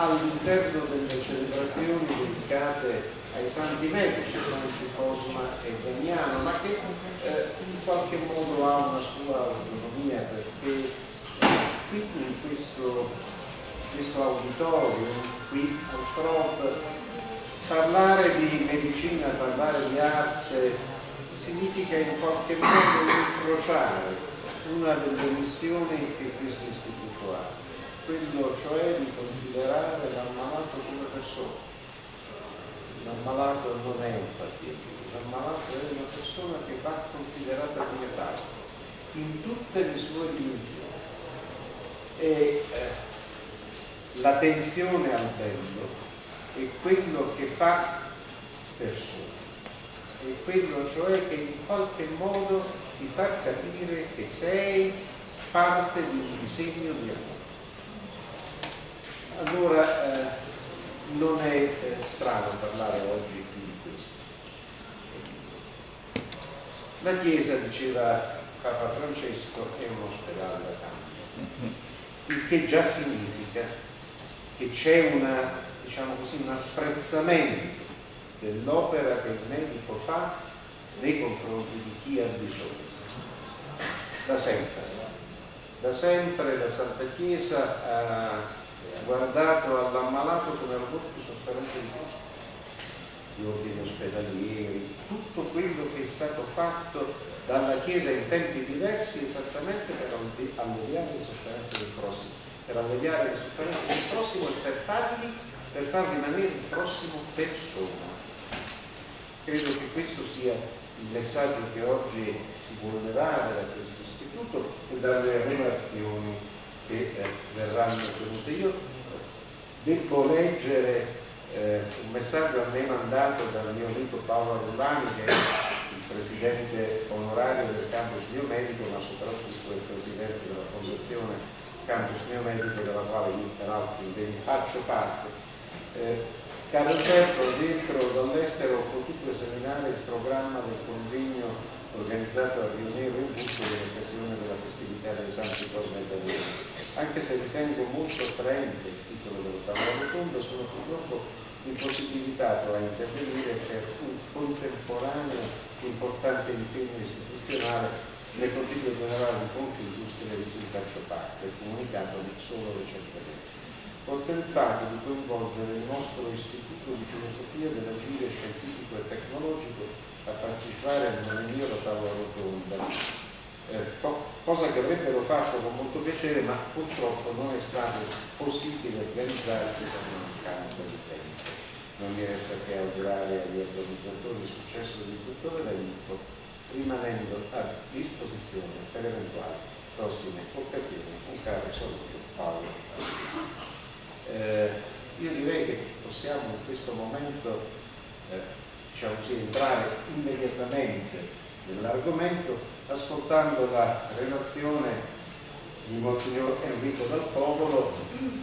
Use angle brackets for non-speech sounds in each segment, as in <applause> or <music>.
all'interno delle celebrazioni dedicate ai santi medici, Santi Cosma e Damiano, ma che eh, in qualche modo ha una sua autonomia perché eh, qui in questo, questo auditorium, qui CROP, parlare di medicina, parlare di arte significa in qualche modo incrociare una delle missioni che questo istituto ha, quello cioè di considerare l'ammalato come persona L'ammalato non è un paziente, l'ammalato è una persona che va considerata come tale, in tutte le sue dimensioni. E eh, l'attenzione al bello è quello che fa persona, è quello cioè che in qualche modo ti fa capire che sei parte di un disegno di amore. Allora, eh, non è eh, strano parlare oggi di questo. La Chiesa, diceva Papa Francesco, è un ospedale da campo, il che già significa che c'è diciamo un apprezzamento dell'opera che il medico fa nei confronti di chi ha bisogno. Da sempre, da sempre la Santa Chiesa ha guardato all'ammalato come al doppio sofferenza di Cristo, gli ordini ospedalieri, tutto quello che è stato fatto dalla Chiesa in tempi diversi esattamente per alleviare le sofferenze del prossimo, per alleviare le sofferenze del prossimo e per fargli, per far rimanere il prossimo persona. Credo che questo sia il messaggio che oggi si vuole levare da questo istituto e dalle relazioni che eh, verranno tenute. Io Devo leggere eh, un messaggio a me mandato dal mio amico Paolo Arulani, che è il presidente onorario del campus biomedico, ma soprattutto il presidente della fondazione campus biomedico, della quale io peraltro faccio parte. Eh, caro Alberto, dentro dall'estero ho potuto esaminare il programma del convegno organizzato a Rio Nero in Busto in della festività dei Santi Cosme e anche se ritengo molto attraente titolo dello tavolo rotondo sono purtroppo impossibilitato a intervenire per un contemporaneo importante impegno istituzionale nel Consiglio generale di Confindustria di cui faccio parte, comunicato solo recentemente. Ho tentato di coinvolgere il nostro Istituto di Filosofia dell'Agire Scientifico e Tecnologico a partecipare al mio tavola rotonda eh, cosa che avrebbero fatto con molto piacere ma purtroppo non è stato possibile organizzarsi per mancanza di tempo. Non mi resta che augurare agli organizzatori il successo di tutto l'evento rimanendo a disposizione per eventuali prossime occasioni. Un caro saluto Paolo. Eh, io direi che possiamo in questo momento eh, diciamo entrare immediatamente nell'argomento ascoltando la relazione di Monsignor Enrico dal Popolo,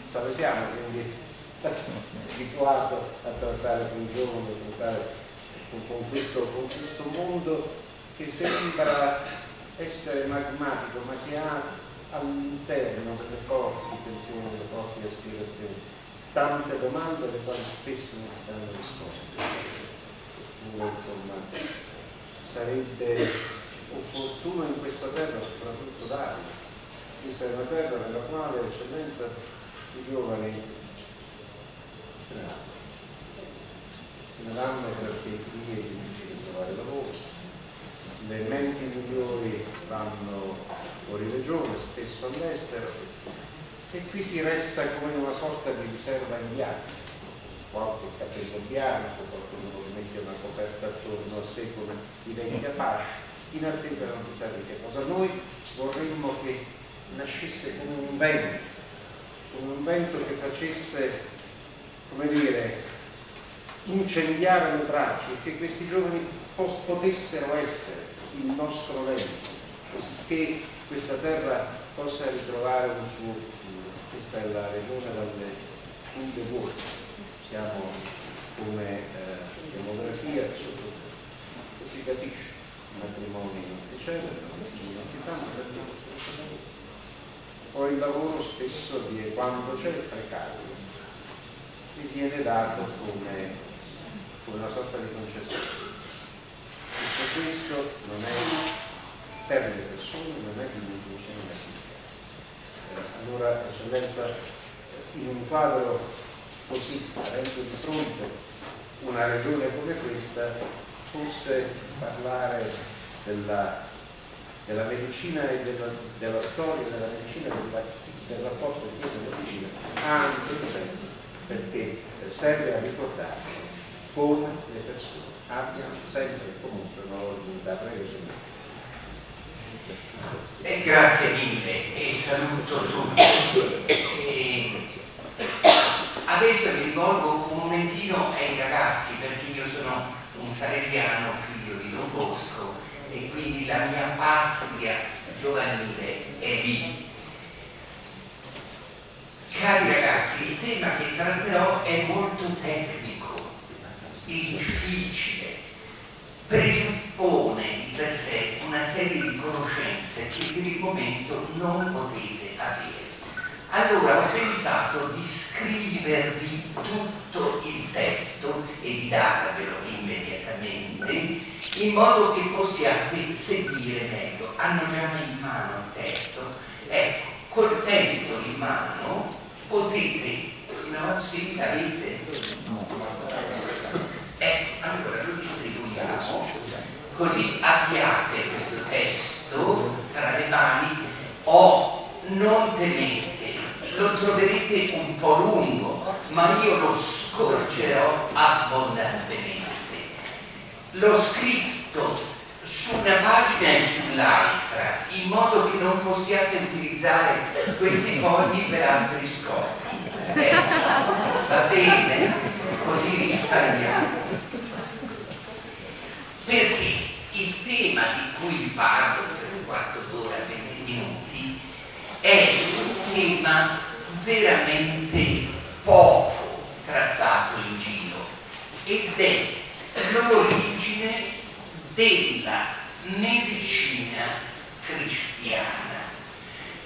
salesiano, quindi <laughs> abituato a trattare con i giovani, a trattare con questo, con questo mondo che sembra essere magmatico, ma che ha all'interno delle forti tensioni, delle forti aspirazioni, tante domande alle quali spesso non si danno risposte. Insomma, sarebbe opportuno in questa terra soprattutto darlo. Questa è una terra nella quale l'eccellenza i giovani se ne vanno. Se ne vanno perché qui è difficile trovare lavoro, le menti migliori vanno fuori regione, spesso all'estero, e qui si resta come una sorta di riserva in bianco qualche capello bianco, qualcuno mette una coperta attorno a sé come di vecchia fascia, in attesa non si sa di che cosa. Noi vorremmo che nascesse come un vento, come un vento che facesse, come dire, incendiare le braccia e che questi giovani potessero essere il nostro vento, che questa terra possa ritrovare un suo futuro. Questa è la regione dalle punte vuote. Siamo come eh, demografia sotto e si capisce matrimoni non si celebrano, non si fanno perché poi il lavoro spesso di quando c'è precario e viene dato come, come una sorta di concessione. Tutto questo non è per le persone, non è diminuzione, non è cristiano. Eh, allora, eccellenza, in un quadro così, avendo di fronte una regione come questa, forse parlare della, della medicina e della, della, storia della medicina, della, del rapporto Chiesa e medicina, ha anche un senso, perché serve a ricordarci come le persone abbiano sempre e comunque una loro dignità. Prego, eh, grazie mille e saluto tutti. E adesso mi rivolgo un momentino ai ragazzi perché io sono un salesiano figlio di Don Bosco e quindi la mia patria giovanile è lì. Cari ragazzi, il tema che tratterò è molto tecnico, è difficile, presuppone di per sé una serie di conoscenze che per il momento non potete avere. Allora ho pensato di scrivervi tutto il testo e di darvelo immediatamente in modo che possiate seguire meglio. Hanno già in mano il testo? Ecco, col testo in mano potete, no? Sì, l'avete? Ecco, allora lo distribuiamo, così abbiate questo testo tra le mani o non temete lo troverete un po' lungo, ma io lo scorgerò abbondantemente. L'ho scritto su una pagina e sull'altra, in modo che non possiate utilizzare questi fogli per altri scopi. Ecco, va bene? Così risparmiamo. Perché il tema di cui vi parlo per un quarto d'ora, 20 minuti, è un tema veramente poco trattato in giro ed è l'origine della medicina cristiana,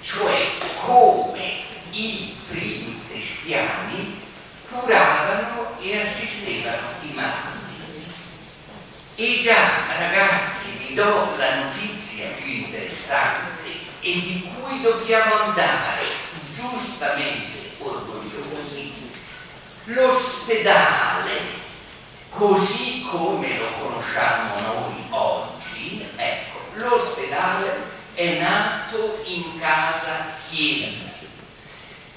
cioè come i primi cristiani curavano e assistevano i malati. E già ragazzi vi do la notizia più interessante e di cui dobbiamo andare giustamente orgogliosi, l'ospedale, così come lo conosciamo noi oggi, ecco, l'ospedale è nato in casa chiesa.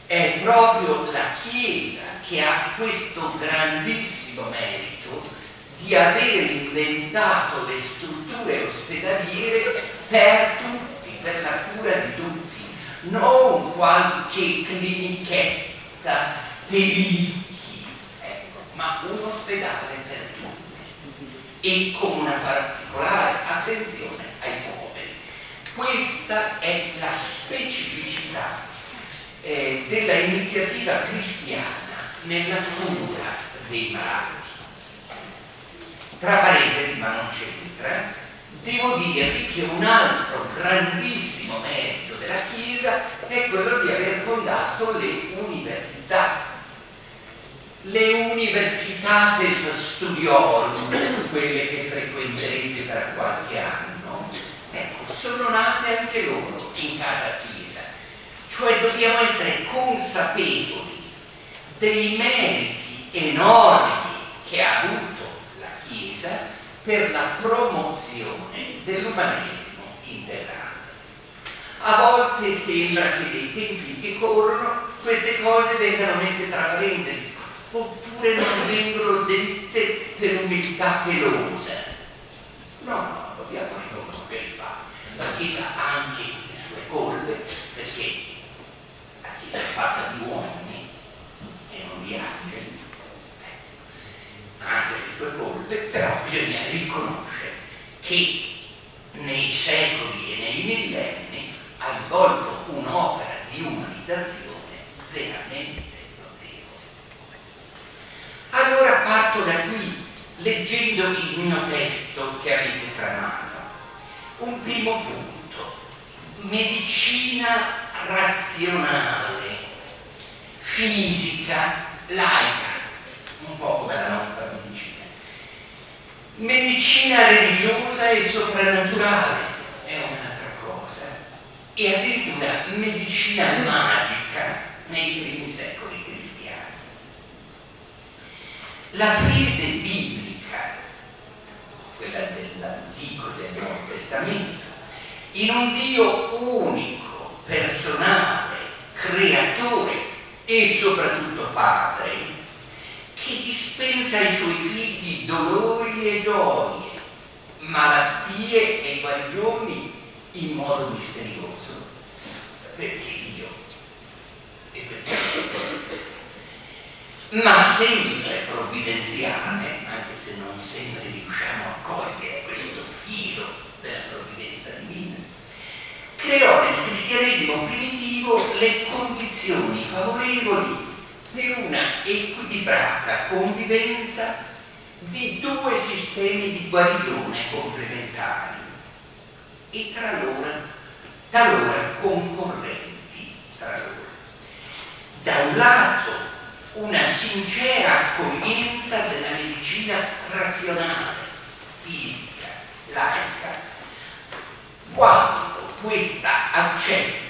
È proprio la Chiesa che ha questo grandissimo merito di aver inventato le strutture ospedaliere per tutti, per la cura di tutti non qualche clinichetta per i ricchi, ecco, ma un ospedale per tutti e con una particolare attenzione ai poveri. Questa è la specificità eh, della iniziativa cristiana nella cura dei malati. Tra parentesi, ma non c'entra, devo dirvi che un altro grandissimo merito della Chiesa è quello di aver fondato le università. Le universitates studiorum, quelle che frequenterete tra qualche anno, ecco, sono nate anche loro in casa Chiesa. Cioè dobbiamo essere consapevoli dei meriti enormi che ha avuto Chiesa per la promozione dell'umanesimo integrale. A volte sembra che dei tempi che corrono queste cose vengano messe tra parentesi, oppure non vengono dette per umiltà pelosa. No, no, dobbiamo riconoscere il fatto. La Chiesa ha anche le sue colpe, perché la Chiesa è fatta di uomini e non di angeli. Anche le sue colpe, però bisogna riconoscere che nei secoli e nei millenni ha svolto un'opera di umanizzazione veramente notevole. Allora parto da qui, leggendovi il mio testo che avete tra mano. Un primo punto, medicina razionale, fisica, laica, un po' come la nostra medicina. Medicina religiosa e soprannaturale è un'altra cosa, e addirittura medicina magica nei primi secoli cristiani. La fede biblica, quella dell'Antico e del Nuovo Testamento, in un Dio unico, personale, creatore e soprattutto padre, dispensa ai suoi figli dolori e gioie, malattie e guarigioni in modo misterioso. Perché Dio? E perché Ma sempre provvidenziale, anche se non sempre riusciamo a cogliere questo filo della provvidenza divina, creò nel cristianesimo primitivo le condizioni favorevoli per una equilibrata convivenza di due sistemi di guarigione complementari e tra loro, talora concorrenti tra loro. Da un lato una sincera accoglienza della medicina razionale, fisica, laica, quando questa accetta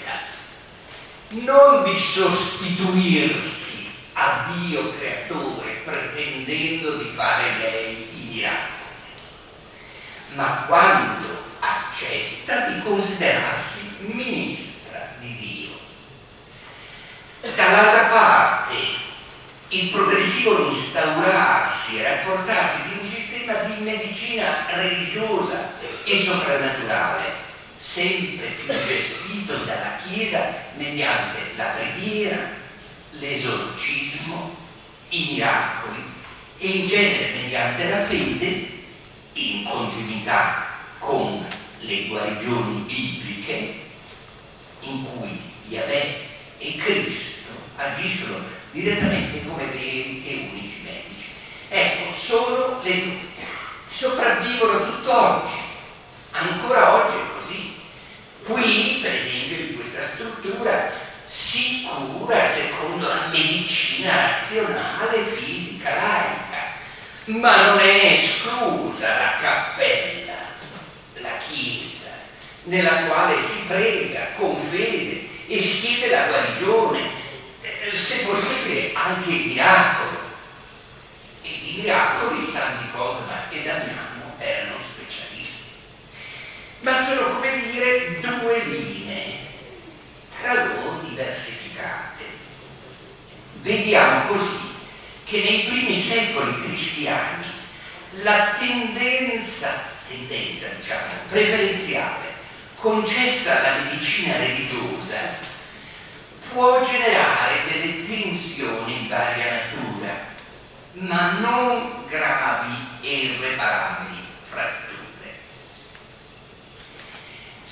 non di sostituirsi a Dio creatore pretendendo di fare lei i miracoli, ma quando accetta di considerarsi ministra di Dio. Dall'altra parte, il progressivo instaurarsi e rafforzarsi di un sistema di medicina religiosa e soprannaturale, sempre più gestito dalla Chiesa mediante la preghiera, l'esorcismo, i miracoli e in genere mediante la fede, in continuità con le guarigioni bibliche in cui Yahweh e Cristo agiscono direttamente come veri e unici medici. Ecco, solo le sopravvivono tutt'oggi, ancora oggi è così. Qui, per esempio, in questa struttura si cura secondo la medicina razionale, fisica, laica, ma non è esclusa la cappella la Chiesa, nella quale si prega con fede e si chiede la guarigione, eh, se possibile anche il miracolo. E di miracoli Santi Cosma e Damiano erano specialisti. Ma sono come dire due linee, tra loro diversificate. Vediamo così che nei primi secoli cristiani la tendenza tendenza diciamo, preferenziale concessa alla medicina religiosa può generare delle tensioni di varia natura, ma non gravi e irreparabili fratture.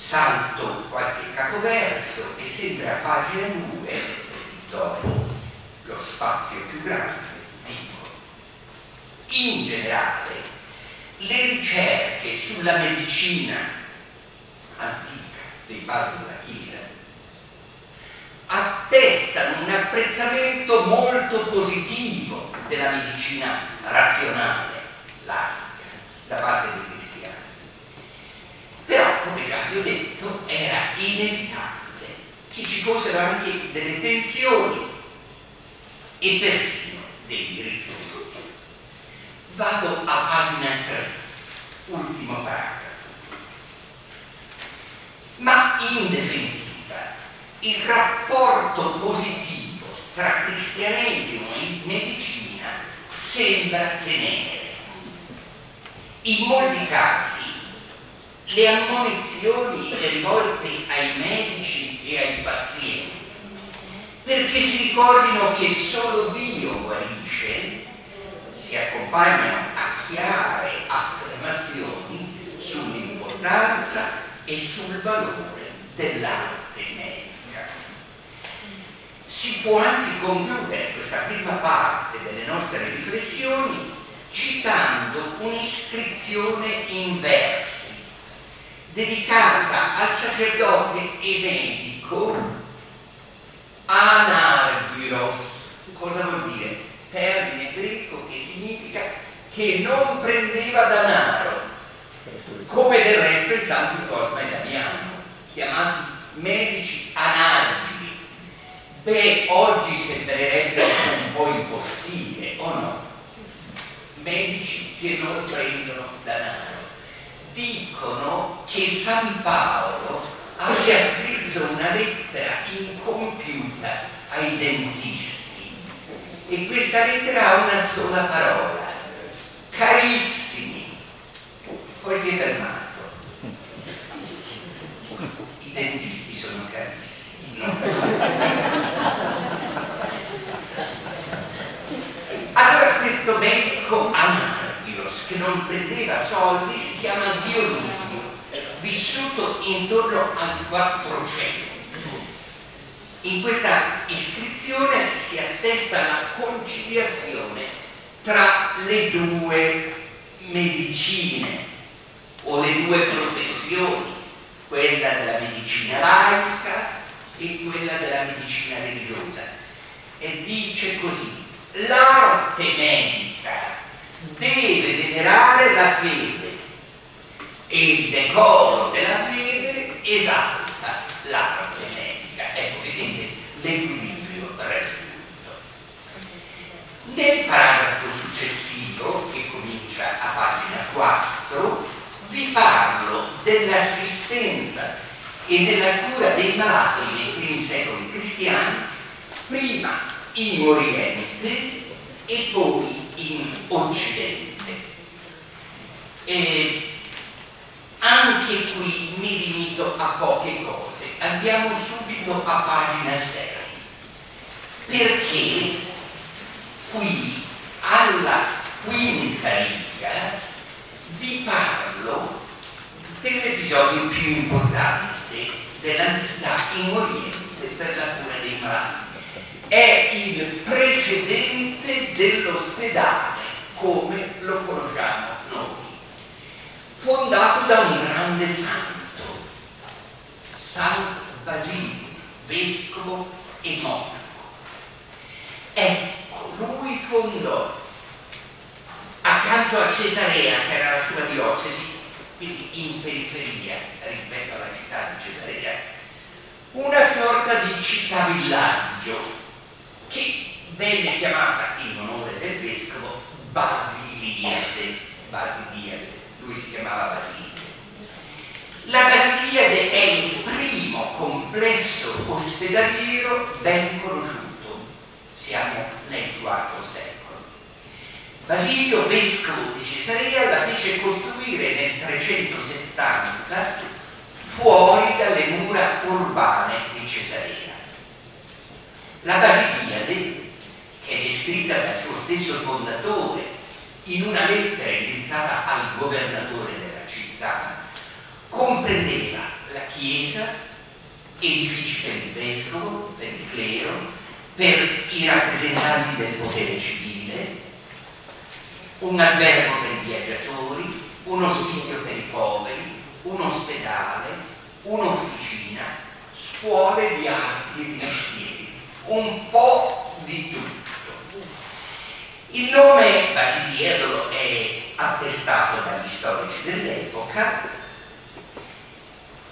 Salto qualche capoverso e sempre a pagina 2, dopo lo spazio più grande, dico, in generale le ricerche sulla medicina antica dei padri della Chiesa attestano un apprezzamento molto positivo della medicina razionale, laica, da parte dei come già vi ho detto, era inevitabile che ci fossero anche delle tensioni e persino dei diritti Vado a pagina 3, ultimo paragrafo. Ma in definitiva, il rapporto positivo tra cristianesimo e medicina sembra tenere. In molti casi le ammonizioni rivolte ai medici e ai pazienti perché si ricordino che solo Dio guarisce si accompagnano a chiare affermazioni sull'importanza e sul valore dell'arte medica. Si può anzi concludere questa prima parte delle nostre riflessioni citando un'iscrizione in versi dedicata al sacerdote e medico Anargyros. Cosa vuol dire? Termine greco che significa che non prendeva denaro, come del resto i santi Cosma e Damiano, chiamati medici anarchici. Beh, oggi sembrerebbe un po' impossibile, o no? Medici che non prendono denaro. Dicono che San Paolo abbia scritto una lettera incompiuta ai dentisti e questa lettera ha una sola parola, carissimi, poi si è fermato. I dentisti sono carissimi. Allora questo medico Anarchios che non prendeva soldi si chiama Dionisio, vissuto intorno al 400 in questa iscrizione si attesta la conciliazione tra le due medicine o le due professioni, quella della medicina laica e quella della medicina religiosa. E dice così, l'arte medica deve venerare la fede e il decoro della fede esalta l'arte ecco vedete l'equilibrio raggiunto. Nel paragrafo successivo, che comincia a pagina 4, vi parlo dell'assistenza e della cura dei malati nei primi secoli cristiani, prima in Oriente e poi in Occidente. E anche qui mi limito a poche cose. Andiamo subito a pagina 6. Perché qui alla quinta riga vi parlo dell'episodio più importante dell'antichità in Oriente per la cura dei malati. È il precedente dell'ospedale come lo conosciamo noi fondato da un grande santo, San Basilio, vescovo e monaco. Ecco, lui fondò accanto a Cesarea, che era la sua diocesi, quindi in periferia rispetto alla città di Cesarea, una sorta di città-villaggio che venne chiamata in onore del vescovo Basiliade, Basiliade lui si chiamava Basiliade. La Basiliade è il primo complesso ospedaliero ben conosciuto, siamo nel IV secolo. Basilio, vescovo di Cesarea, la fece costruire nel 370 fuori dalle mura urbane di Cesarea. La Basiliade, che è descritta dal suo stesso fondatore in una lettera indirizzata al governatore della città, comprendeva la chiesa, edifici per il vescovo, per il clero, per i rappresentanti del potere civile, un albergo per i viaggiatori, un ospizio per i poveri, un ospedale, un'officina, scuole di arti e di mestieri, un po' di tutto. Il nome Basiliedolo è attestato dagli storici dell'epoca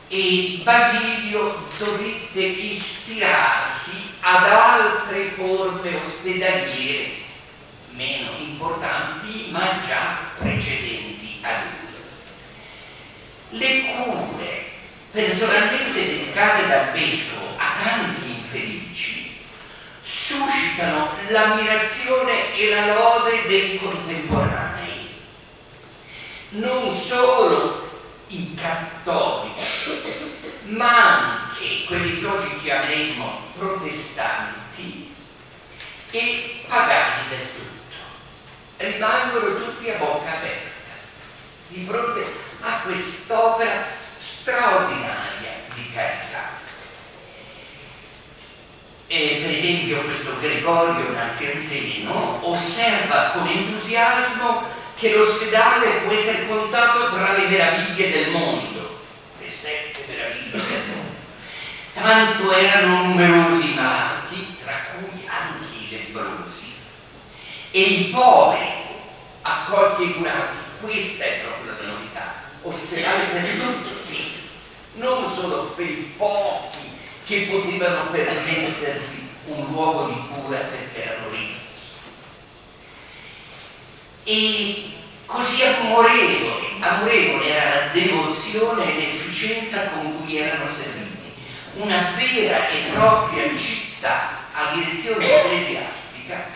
e Basilio dovette ispirarsi ad altre forme ospedaliere meno importanti ma già precedenti a lui. Le cure personalmente dedicate dal vescovo a tanti suscitano l'ammirazione e la lode dei contemporanei. Non solo i cattolici, ma anche quelli che oggi chiameremo protestanti e pagani del tutto. Rimangono tutti a bocca aperta di fronte a quest'opera straordinaria di carità. E per esempio questo Gregorio Nazianzeno osserva con entusiasmo che l'ospedale può essere contato tra le meraviglie del mondo, le sette meraviglie del mondo. Tanto erano numerosi i malati, tra cui anche i lebbrosi, e i poveri risolti e curati. Questa è proprio la novità. Ospedale per tutti, non solo per i pochi che potevano permettersi un luogo di cura perché erano. E così amorevole, amorevole era la devozione e l'efficienza con cui erano serviti. Una vera e propria città a direzione ecclesiastica,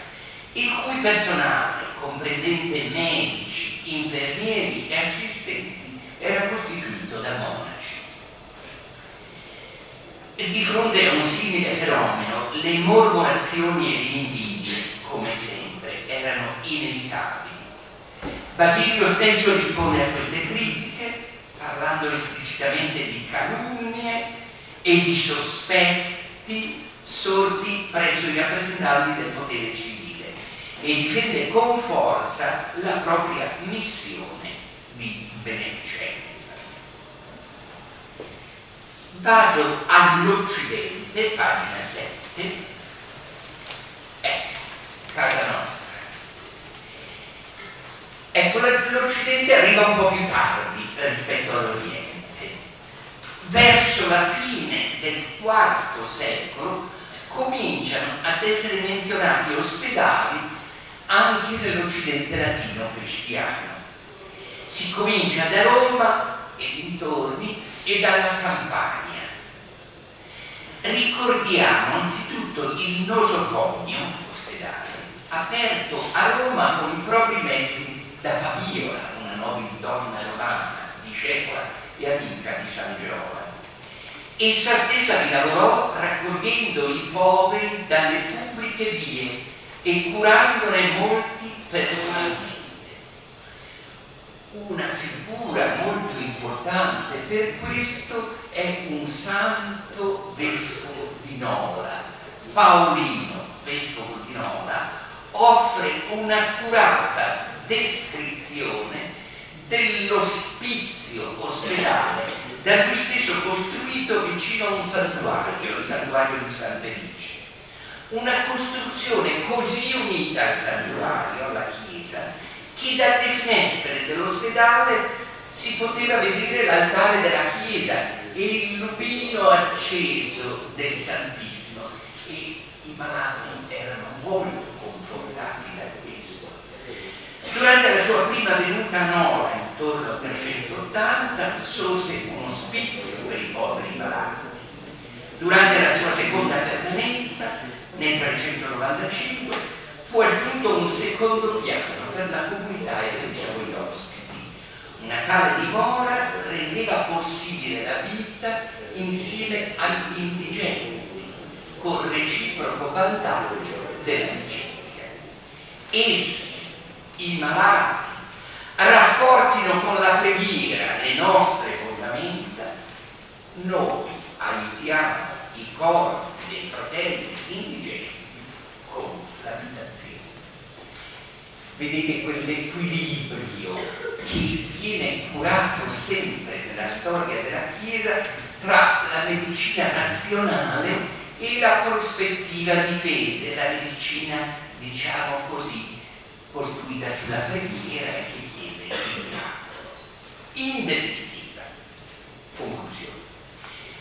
il cui personale, comprendente medici, infermieri e assistenti, era costituito da monaci. Di fronte a un simile fenomeno, le mormorazioni e le invidie, come sempre, erano inevitabili. Basilio stesso risponde a queste critiche, parlando esplicitamente di calunnie e di sospetti sorti presso i rappresentanti del potere civile e difende con forza la propria missione di beneficenza. Vado all'Occidente, pagina 7, ecco, casa nostra. Ecco, l'Occidente arriva un po' più tardi rispetto all'Oriente. Verso la fine del IV secolo cominciano ad essere menzionati ospedali anche nell'Occidente latino cristiano. Si comincia da Roma e dintorni e dalla Campania. Ricordiamo anzitutto il nosocomio ospedale, aperto a Roma con i propri mezzi da Fabiola, una nobile donna romana, discepola e amica di San Girolamo Essa stessa vi lavorò raccogliendo i poveri dalle pubbliche vie e curandone molti personalmente. Una figura molto importante per questo è un santo vescovo di Nola, Paolino, vescovo di Nola, offre un'accurata descrizione dell'ospizio ospedale da lui stesso costruito vicino a un santuario, il santuario di San Felice. Una costruzione così unita al santuario, alla chiesa, che dalle finestre dell'ospedale si poteva vedere l'altare della chiesa e il lupino acceso del Santissimo e i malati erano molto confortati da questo. Durante la sua prima venuta a Nora, intorno al 380, sorse uno spizio per i poveri malati. Durante la sua seconda permanenza, nel 395, fu aggiunto un secondo piano per la comunità e per i suoi ospiti. Una tale dimora rendeva possibile la vita insieme agli indigenti, con reciproco vantaggio dell'amicizia. Essi, i malati, rafforzino con la preghiera le nostre fondamenta, noi aiutiamo i corpi dei fratelli indigenti l'abitazione. Vedete quell'equilibrio che viene curato sempre nella storia della Chiesa tra la medicina nazionale e la prospettiva di fede, la medicina, diciamo così, costruita sulla preghiera e che in definitiva, conclusione,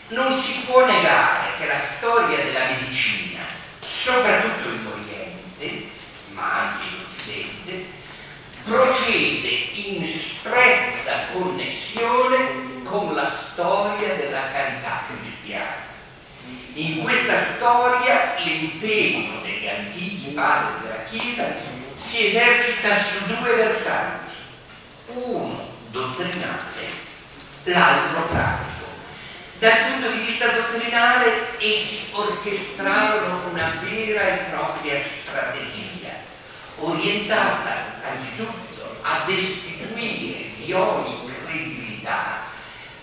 non si può negare che la storia della medicina, soprattutto in Oriente, ma anche in Occidente, procede in stretta connessione con la storia della carità cristiana. In questa storia l'impegno degli antichi padri della Chiesa si esercita su due versanti uno dottrinale, l'altro pratico. Dal punto di vista dottrinale essi orchestrarono una vera e propria strategia, orientata anzitutto a destituire di ogni credibilità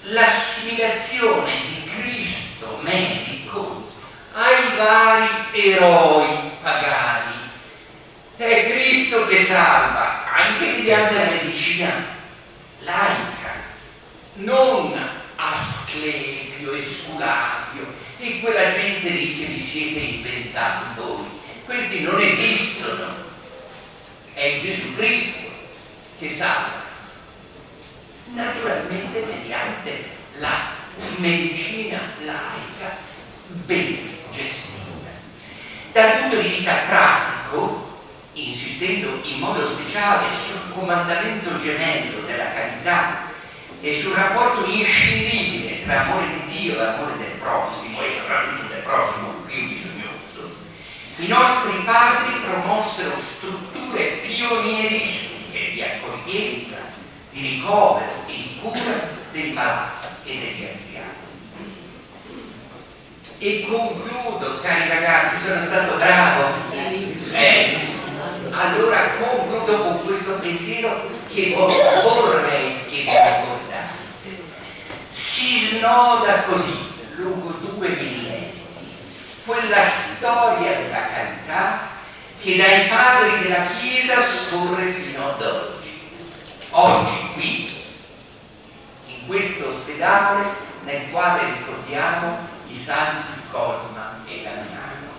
l'assimilazione di Cristo medico ai vari eroi pagani. È Cristo che salva, anche mediante la medicina laica, non Asclepio e Sculapio e quella gente lì che vi siete inventati voi. Questi non esistono. È Gesù Cristo che salva, naturalmente mediante la medicina laica ben gestita. Dal punto di vista pratico, insistendo in modo speciale sul comandamento gemello della carità e sul rapporto inscindibile tra amore di Dio e amore del prossimo, e soprattutto del prossimo più bisognoso, i nostri padri promossero strutture pionieristiche di accoglienza, di ricovero e di cura dei malati e degli anziani. E concludo, cari ragazzi, sono stato bravo. Eh, allora concludo con questo pensiero che vorrei che vi ricordaste. Si snoda così, lungo due millenni, quella storia della carità che dai padri della Chiesa scorre fino ad oggi. Oggi qui, in questo ospedale nel quale ricordiamo i santi Cosma e Damiano.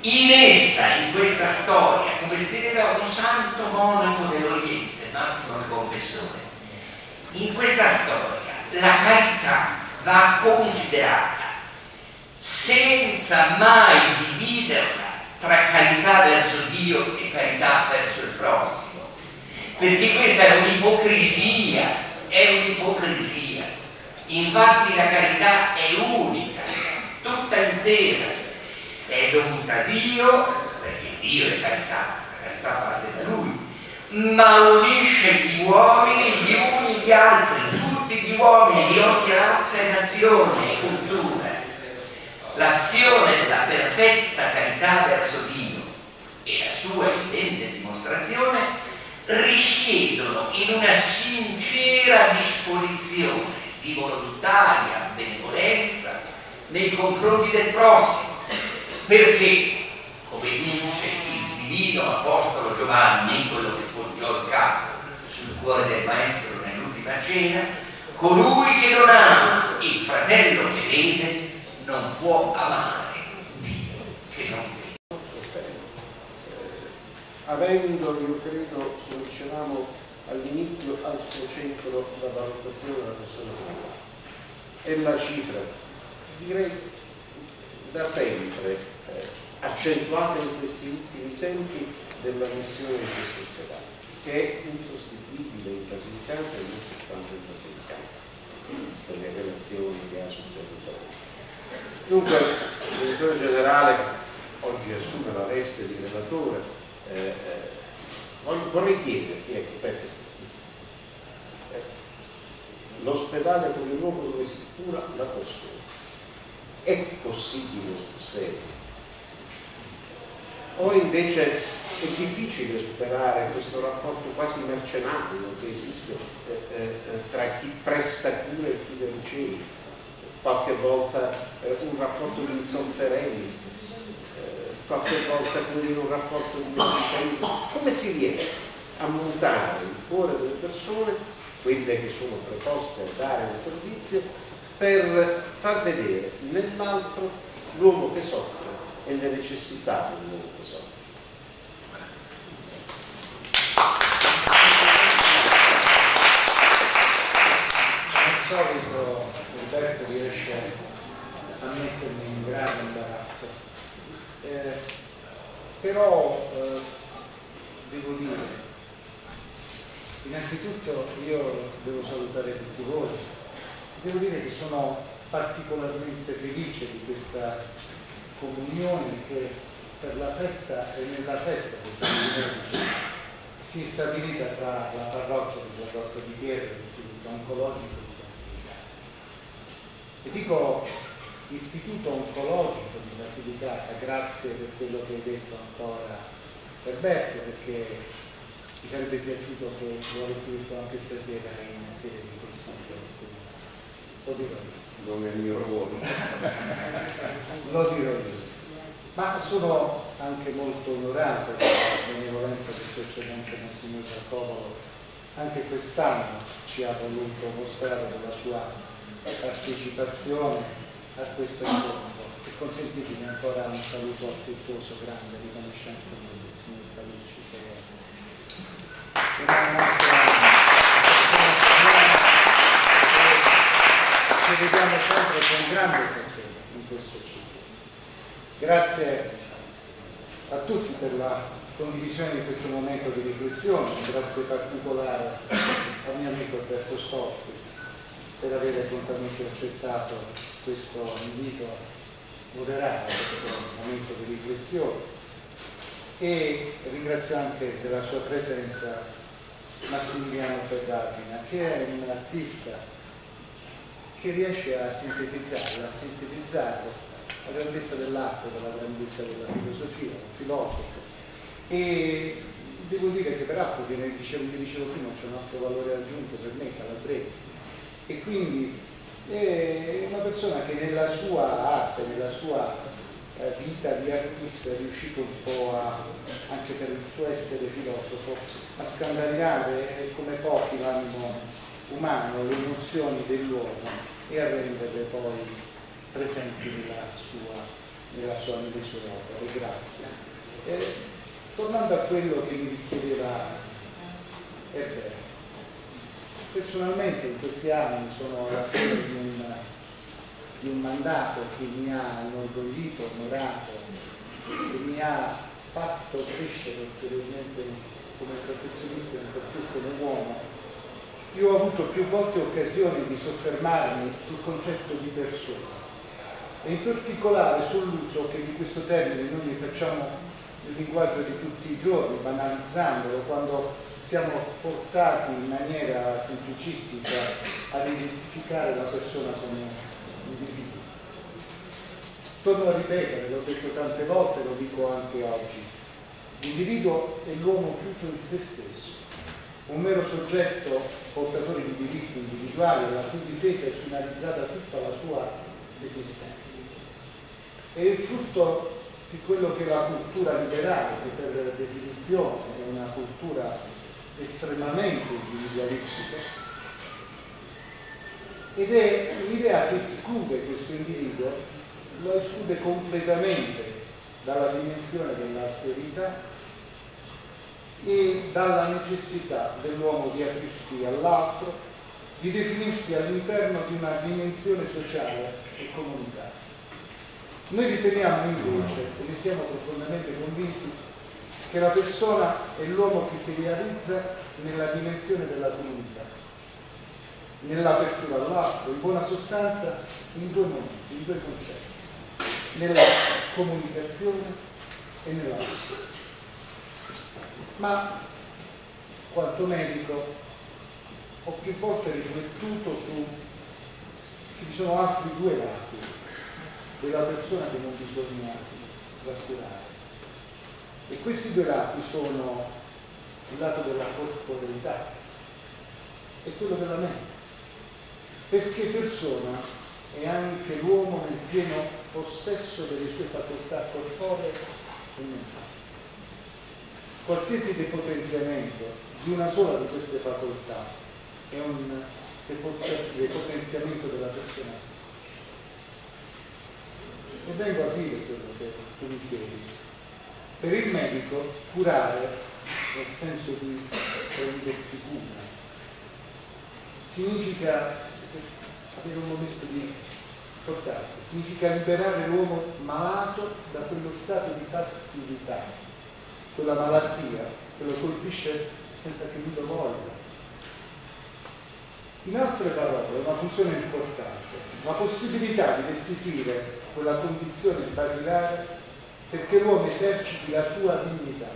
In essa, in questa storia, come scriveva un santo monaco dell'Oriente, Massimo il Confessore, in questa storia la carità va considerata. Senza mai dividerla tra carità verso Dio e carità verso il prossimo, perché questa è un'ipocrisia, è un'ipocrisia. Infatti la carità è unica, tutta intera, è dovuta a Dio, perché Dio è carità, la carità parte da Lui, ma unisce gli uomini gli uni gli altri, tutti gli uomini di ogni razza e nazione e cultura. L'azione della perfetta carità verso Dio e la sua evidente dimostrazione risiedono in una sincera disposizione di volontaria benevolenza nei confronti del prossimo, perché, come dice il divino Apostolo Giovanni, quello che poggiò il capo sul cuore del Maestro nell'ultima cena, colui che non ama il fratello che vede non può amare Dio che non vede. avendo, io credo, come dicevamo all'inizio, al suo centro la valutazione della persona umana. E la cifra, direi da sempre, eh, accentuata in questi ultimi tempi della missione di questo ospedale, che è insostituibile in Basilicata e non Basilicata, viste le relazioni che ha sul territorio. Dunque, il direttore generale oggi assume la veste di relatore eh, eh, vorrei chiederti, ecco, eh, l'ospedale come luogo dove si cura la persona, è possibile serio? O invece è difficile superare questo rapporto quasi mercenario che esiste eh, eh, tra chi presta cura e chi le riceve? Qualche volta eh, un rapporto di insofferenza, qualche volta quindi in un rapporto di paesi, come si riesce a mutare il cuore delle persone, quelle che sono preposte a dare un servizio, per far vedere nell'altro l'uomo che soffre e le necessità dell'uomo che soffre. Al solito Roberto riesce a mettermi in grande imbarazzo eh, però eh, devo dire, innanzitutto io devo salutare tutti voi, devo dire che sono particolarmente felice di questa comunione che per la festa e nella festa dei Santi Medici si è stabilita tra la parrocchia di Parrocchio di Pietro e l'Istituto Oncologico di Basilicata. E dico Istituto Oncologico di Basilicata, grazie per quello che hai detto ancora Roberto, perché mi sarebbe piaciuto che lo avessi detto anche stasera in sede di. Lo dirò io. Non è il mio ruolo. lo dirò io. Ma sono anche molto onorato della benevolenza di Sua Eccellenza Monsignor Giacopolo. Anche quest'anno ci ha voluto mostrare della sua partecipazione a questo incontro e consentitemi ancora un saluto affettuoso, grande riconoscenza del signor Calucci che ci vediamo sempre con grande piacere in questo ciclo. Grazie a tutti per la condivisione di questo momento di riflessione, grazie particolare al mio amico Alberto Stoffi per aver prontamente accettato questo invito moderato, questo momento di riflessione e ringrazio anche della sua presenza Massimiliano Ferragina che è un artista che riesce a sintetizzare, a sintetizzare la grandezza dell'arte, la grandezza della filosofia, un filosofo. E devo dire che peraltro, come dicevo, dicevo prima, c'è un altro valore aggiunto per me, Calabresi. E quindi è una persona che nella sua arte, nella sua eh, vita di artista è riuscito un po' a, anche per il suo essere filosofo, a scandagliare come pochi l'animo umano, le emozioni dell'uomo e a renderle poi presenti nella sua, nella sua, nelle sue opere. Grazie. Eh, tornando a quello che mi richiedeva Erbert, personalmente in questi anni sono alla fine di un, di un mandato che mi ha inorgoglito, onorato, che mi ha fatto crescere ulteriormente come professionista e più come uomo. Io ho avuto più volte occasione di soffermarmi sul concetto di persona e in particolare sull'uso che di questo termine noi ne facciamo nel linguaggio di tutti i giorni, banalizzandolo, quando siamo portati in maniera semplicistica ad identificare la persona come individuo. Torno a ripetere, l'ho detto tante volte, lo dico anche oggi, l'individuo è l'uomo chiuso in se stesso, un mero soggetto portatore di diritti individuali, alla cui difesa è finalizzata tutta la sua esistenza. È il frutto di quello che la cultura liberale, che per definizione è una cultura estremamente individualistica, ed è un'idea che esclude questo individuo, lo esclude completamente dalla dimensione dell'alterità e dalla necessità dell'uomo di aprirsi all'altro, di definirsi all'interno di una dimensione sociale e comunitaria. Noi riteniamo invece, e ne siamo profondamente convinti, che la persona è l'uomo che si realizza nella dimensione della comunità, nell'apertura all'altro, in buona sostanza in due momenti, in due concetti, nella comunicazione e nell'altro. Ma quanto medico ho più volte riflettuto su che vi sono altri due lati della persona che non bisogna trascurare. E questi due lati sono il lato della corporeità e quello della mente. Perché persona è anche l'uomo nel pieno possesso delle sue facoltà corporee e mentali. Qualsiasi depotenziamento di una sola di queste facoltà è un depotenziamento della persona stessa. E vengo a dire quello che tu mi chiedi. Per il medico curare, nel senso di prendersi cura, significa avere un momento di importante, significa liberare l'uomo malato da quello stato di passività, quella malattia che lo colpisce senza che lui lo voglia. In altre parole, una funzione importante, la possibilità di restituire quella condizione basilare perché l'uomo eserciti la sua dignità,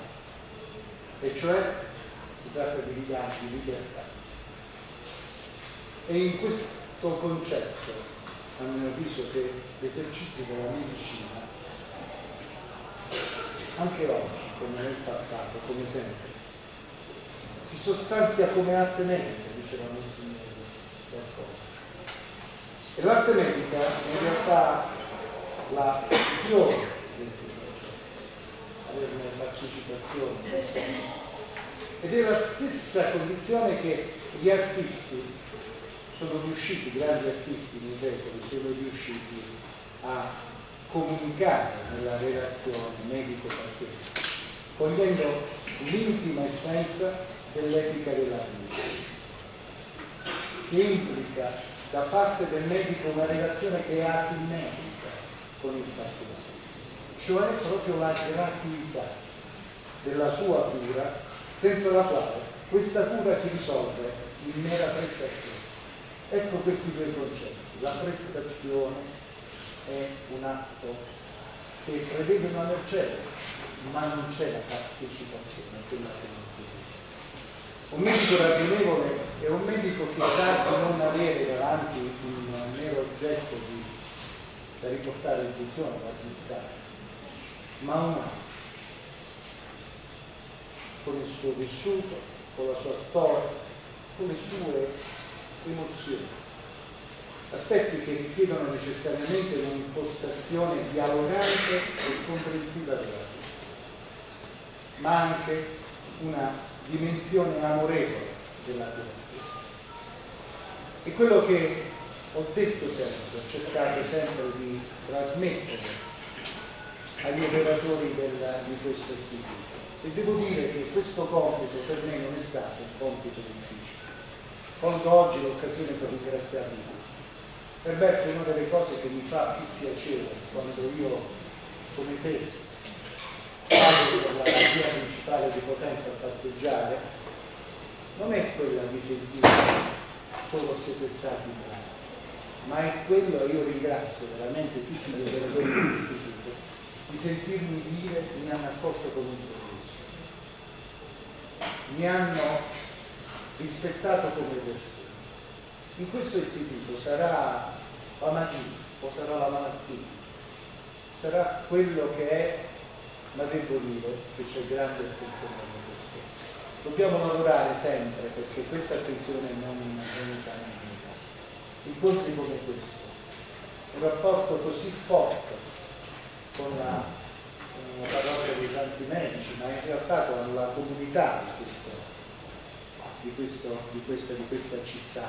e cioè si tratta di di libertà. E in questo concetto, a mio avviso, che l'esercizio della medicina, anche oggi, come nel passato, come sempre, si sostanzia come arte medica, diceva Monsignore E l'arte medica in realtà la fusione questi concetti, avere una partecipazione. Ed è la stessa condizione che gli artisti sono riusciti, grandi artisti nei secoli, sono riusciti a comunicare nella relazione medico-paziente, cogliendo l'intima essenza dell'etica della vita, che implica da parte del medico una relazione che è asimmetrica con il paziente, cioè proprio la gratuità della sua cura senza la quale questa cura si risolve in mera prestazione. Ecco questi due concetti. La prestazione è un atto che prevede una mercede, ma non c'è la partecipazione, quella che non un medico ragionevole è un medico che sa di non avere davanti un mero oggetto di, da riportare in funzione, da aggiustare, ma un altro, con il suo vissuto, con la sua storia, con le sue emozioni. Aspetti che richiedono necessariamente un'impostazione dialogante e comprensiva della vita, ma anche una dimensione amorevole della cura E quello che ho detto sempre, ho cercato sempre di trasmettere agli operatori del, di questo istituto. E devo dire che questo compito per me non è stato un compito difficile. Colgo oggi l'occasione per ringraziarvi tutti. Roberto, una delle cose che mi fa più piacere quando io, come te, vado per la via principale di Potenza a passeggiare, non è quella di sentire solo siete stati bravi, ma è quello, io ringrazio veramente tutti gli operatori dell'istituto, di sentirmi dire mi hanno accolto con un sorriso, mi hanno rispettato come persone. In questo istituto sarà la magia o sarà la malattia, sarà quello che è ma devo dire che c'è grande attenzione alle persone. Dobbiamo lavorare sempre perché questa attenzione non è venuta nemmeno. Incontri come questo, un rapporto così forte con la, con la parrocchia dei santi medici, ma in realtà con la comunità di, questo, di, questo, di, questa, di questa città,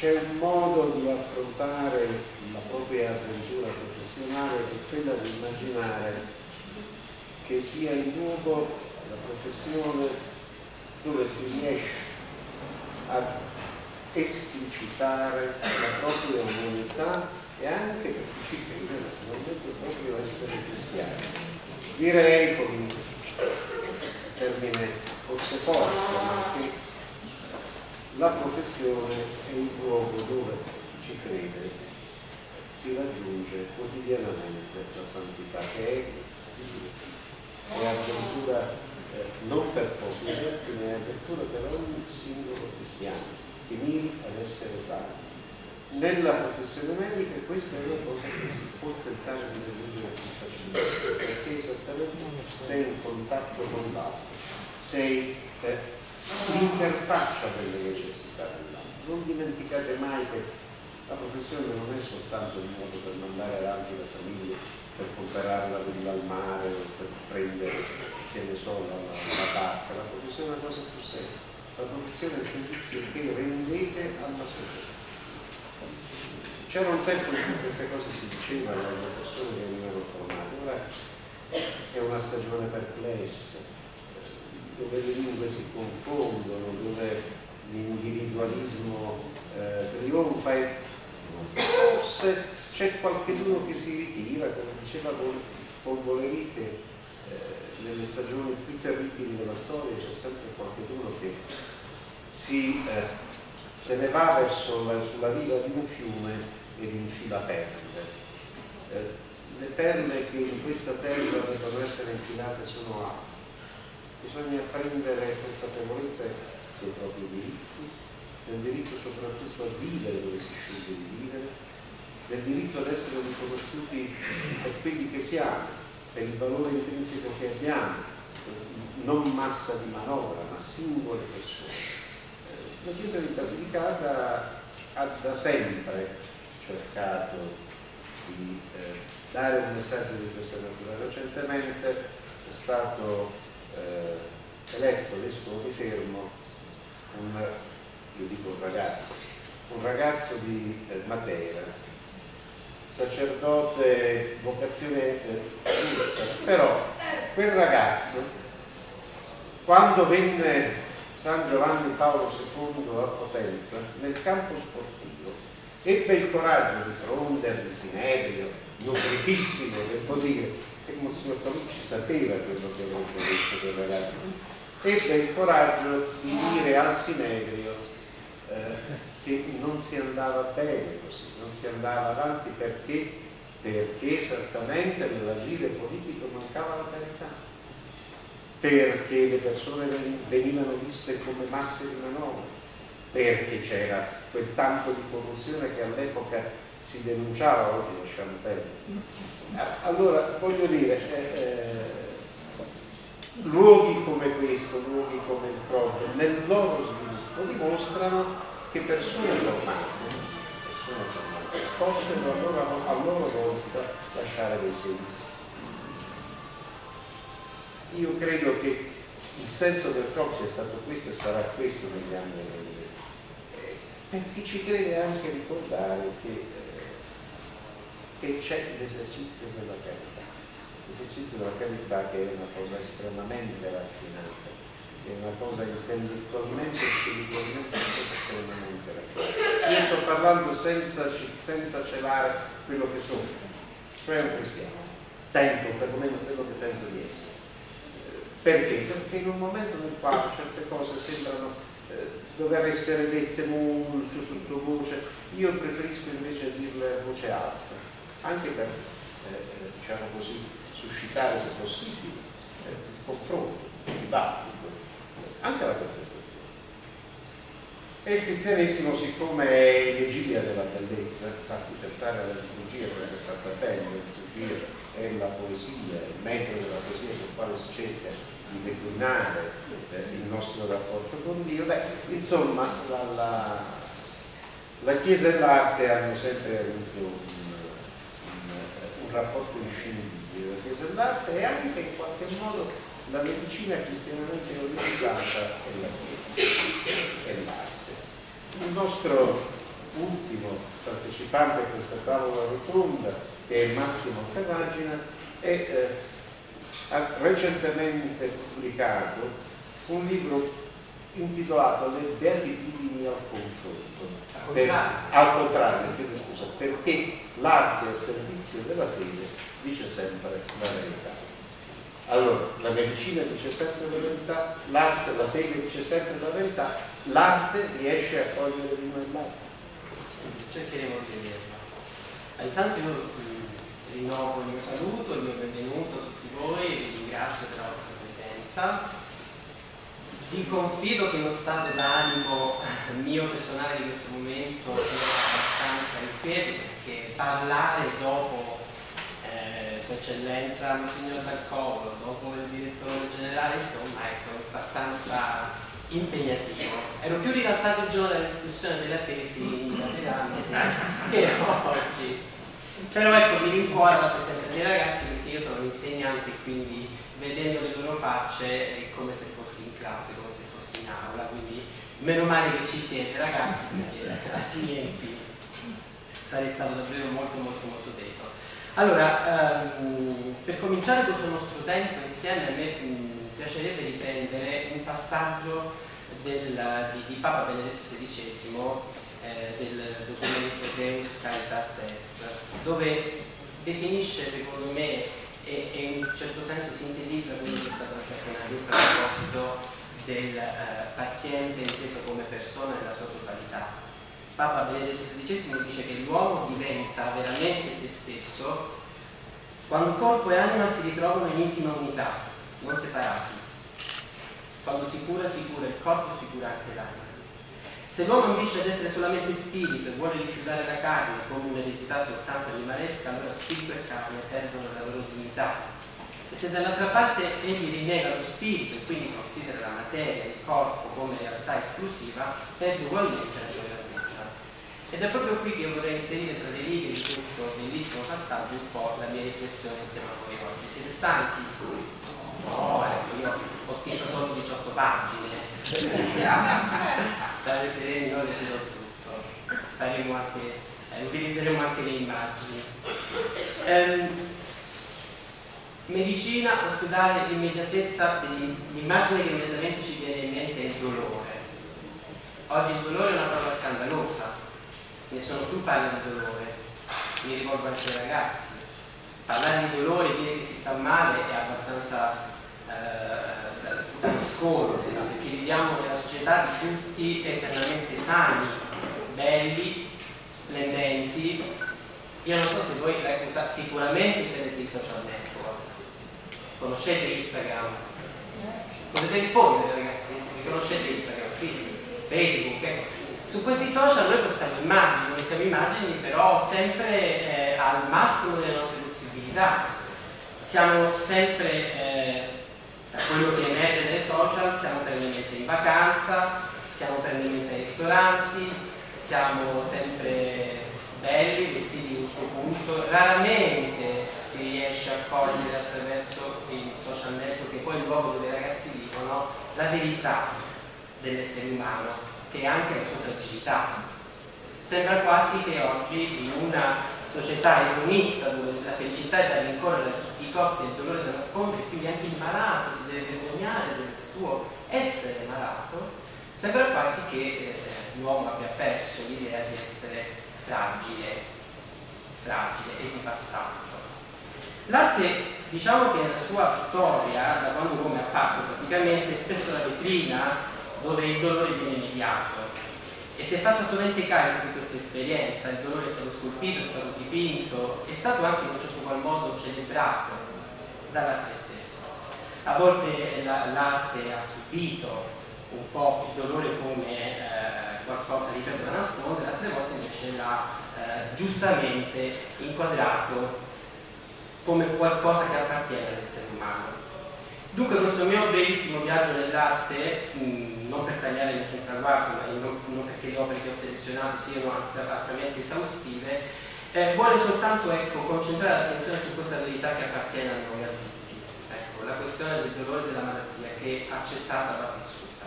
c'è un modo di affrontare la propria avventura professionale che è quella di immaginare che sia il luogo, la professione dove si riesce a esplicitare la propria umanità e anche per chi ci crede naturalmente proprio essere cristiani. Direi con un termine forse forte, ma che la professione è il luogo dove ci crede si raggiunge quotidianamente la santità che è, è addirittura eh, non per pochi ma è addirittura per ogni singolo cristiano che miri ad essere tale. Nella professione medica questa è una cosa che si può tentare di raggiungere più facilmente, perché esattamente sei in contatto con l'altro, sei eh, l'interfaccia delle necessità dell'altro. Non dimenticate mai che la professione non è soltanto un modo per mandare avanti la famiglia, per comprare la villa al mare per prendere, che ne so, la, la barca. La professione è una cosa più seria. La professione è il servizio che rendete alla società. C'era un tempo in cui queste cose si dicevano alle persone che venivano formate, ora è una stagione perplessa dove le lingue si confondono, dove l'individualismo eh, trionfa e forse c'è qualcuno che si ritira, come diceva Paul Voleri, eh, nelle stagioni più terribili della storia c'è sempre qualcuno che si, eh, se ne va verso la, sulla riva di un fiume ed infila perle. Eh, le perle che in questa terra devono essere infilate sono acque bisogna prendere consapevolezza dei propri diritti, del diritto soprattutto a vivere dove si sceglie di vivere, del diritto ad essere riconosciuti per quelli che siamo, per il valore intrinseco che abbiamo, non massa di manovra, ma singole persone. La Chiesa di Basilicata ha da sempre cercato di eh, dare un messaggio di questa natura. Recentemente è stato eh, eletto vescovo di Fermo un, io dico un ragazzo, un ragazzo di eh, Matera, sacerdote, vocazione eh, però quel ragazzo, quando venne San Giovanni Paolo II a Potenza, nel campo sportivo, ebbe il coraggio di fronte di Sinedrio, nutritissimo, devo dire, che Monsignor Palucci sapeva quello che aveva detto quel ragazzo, ebbe il coraggio di dire al Sinedrio eh, che non si andava bene così, non si andava avanti perché, perché esattamente nell'agire politico mancava la carità, perché le persone venivano viste come masse di manovra, perché c'era quel tanto di corruzione che all'epoca si denunciava, oggi lasciamo perdere. Allora, voglio dire, eh, eh, luoghi come questo, luoghi come il Croce, nel loro sviluppo dimostrano che persone normali, persone normali possono a loro, volta lasciare dei segni. Io credo che il senso del Croce è stato questo e sarà questo negli anni a venire. Eh, per chi ci crede anche ricordare che, eh, che c'è l'esercizio della carità, l'esercizio della carità che è una cosa estremamente raffinata è una cosa intellettualmente e spiritualmente estremamente raffinata. Io sto parlando senza, senza celare quello che sono, cioè un cristiano, tento, perlomeno quello che tento di essere. Perché? Perché in un momento nel quale certe cose sembrano eh, dover essere dette molto sottovoce, io preferisco invece dirle voce alta, anche per, eh, eh diciamo così, suscitare, se possibile, eh, il confronto, il dibattito anche la contestazione. E il cristianesimo, siccome è l'egilia della bellezza, basti pensare alla liturgia, come è fatta bene, la liturgia è la poesia, il metodo della poesia con il quale si cerca di declinare eh, il nostro rapporto con Dio, beh, insomma, la, la, la Chiesa e l'arte hanno sempre avuto un, rapporto inscindibile, la Chiesa e l'arte e anche in qualche modo la medicina cristianamente organizzata è la Chiesa e l'arte. Il nostro ultimo partecipante a questa tavola rotonda, che è Massimo Ferragina, è, eh, ha recentemente pubblicato un libro intitolato Le beatitudini al confronto. Per, al contrario, chiedo scusa, perché l'arte al servizio della fede dice sempre la verità. Allora, la medicina dice sempre la verità, l'arte, la fede dice sempre la verità, l'arte riesce a cogliere l'uno e l'altro. Cercheremo di vederla. Intanto io mm, rinnovo il mio saluto, il mio benvenuto a tutti voi, vi ringrazio per la vostra presenza. Vi confido che lo stato d'animo mio personale di questo momento è abbastanza piedi perché parlare dopo sua Eccellenza Monsignor Dalcolo, dopo il direttore generale, insomma, ecco, abbastanza impegnativo. Ero più rilassato il giorno della discussione della tesi in Laterano che oggi. Però ecco, mi rincuora la presenza dei ragazzi perché io sono un insegnante e quindi vedendo le loro facce è come se fossi in classe, come se fossi in aula, quindi meno male che ci siete ragazzi perché <laughs> altrimenti sarei stato davvero molto molto molto teso. Allora, ehm, per cominciare questo nostro tempo insieme a me mh, piacerebbe riprendere un passaggio del, di, di, Papa Benedetto XVI eh, del documento Deus Caritas Est, dove definisce secondo me e, e, in un certo senso sintetizza quello che è stato anche appena detto a proposito del eh, paziente inteso come persona nella sua totalità Papa Benedetto XVI dice che l'uomo diventa veramente se stesso quando corpo e anima si ritrovano in intima unità, non separati. Quando si cura, si cura il corpo, si cura anche l'anima. Se l'uomo ambisce ad essere solamente spirito e vuole rifiutare la carne come un'eredità soltanto animalesca, allora spirito e carne perdono la loro dignità. E se dall'altra parte egli rinnega lo spirito e quindi considera la materia, il corpo come realtà esclusiva, perde ugualmente la sua realtà. Ed è proprio qui che vorrei inserire tra le righe di questo bellissimo passaggio un po' la mia riflessione insieme a voi oggi. Siete stanchi? No, ecco, io ho scritto solo 18 pagine. State sereni, noi leggerò tutto. Faremo anche, eh, utilizzeremo anche le immagini. Ehm, medicina, ospedale, l'immediatezza, l'immagine che immediatamente ci viene in mente è il dolore. Oggi il dolore è una parola scandalosa, nessuno più parla di dolore, mi rivolgo anche ai ragazzi. Parlare di dolore, dire che si sta male è abbastanza eh, da nascondere, viviamo nella società di tutti eternamente sani, belli, splendenti. Io non so se voi usate, sicuramente userete i social network, conoscete Instagram. Potete rispondere ragazzi, conoscete Instagram, sì, Facebook, ecco su questi social noi possiamo immagini, mettiamo immagini però sempre eh, al massimo delle nostre possibilità. Siamo sempre, eh, quello che emerge dai social, siamo permanentemente in vacanza, siamo permanentemente ai ristoranti, siamo sempre belli, vestiti in questo punto, raramente si riesce a cogliere attraverso i social network, che poi è il luogo dove i ragazzi dicono la verità dell'essere umano che anche la sua fragilità. Sembra quasi che oggi in una società egoista dove la felicità è da rincorrere costi e il dolore da nascondere, quindi anche il malato si deve vergognare del suo essere malato, sembra quasi che eh, l'uomo abbia perso l'idea di essere fragile, fragile e di passaggio. L'arte, diciamo che nella sua storia, da quando l'uomo è apparso praticamente, spesso la vetrina dove il dolore viene mediato e si è fatta solamente carico di questa esperienza, il dolore è stato scolpito, è stato dipinto, è stato anche in un certo qual modo celebrato dall'arte stessa. A volte l'arte ha subito un po' il dolore come eh, qualcosa di da nascondere, altre volte invece l'ha eh, giustamente inquadrato come qualcosa che appartiene all'essere umano. Dunque questo mio brevissimo viaggio nell'arte non per tagliare nessun traguardo, ma non, non, perché le opere che ho selezionato siano altamente esaustive, eh, vuole soltanto ecco, concentrare l'attenzione su questa verità che appartiene a noi a tutti. Ecco, la questione del dolore della malattia che accettata va vissuta,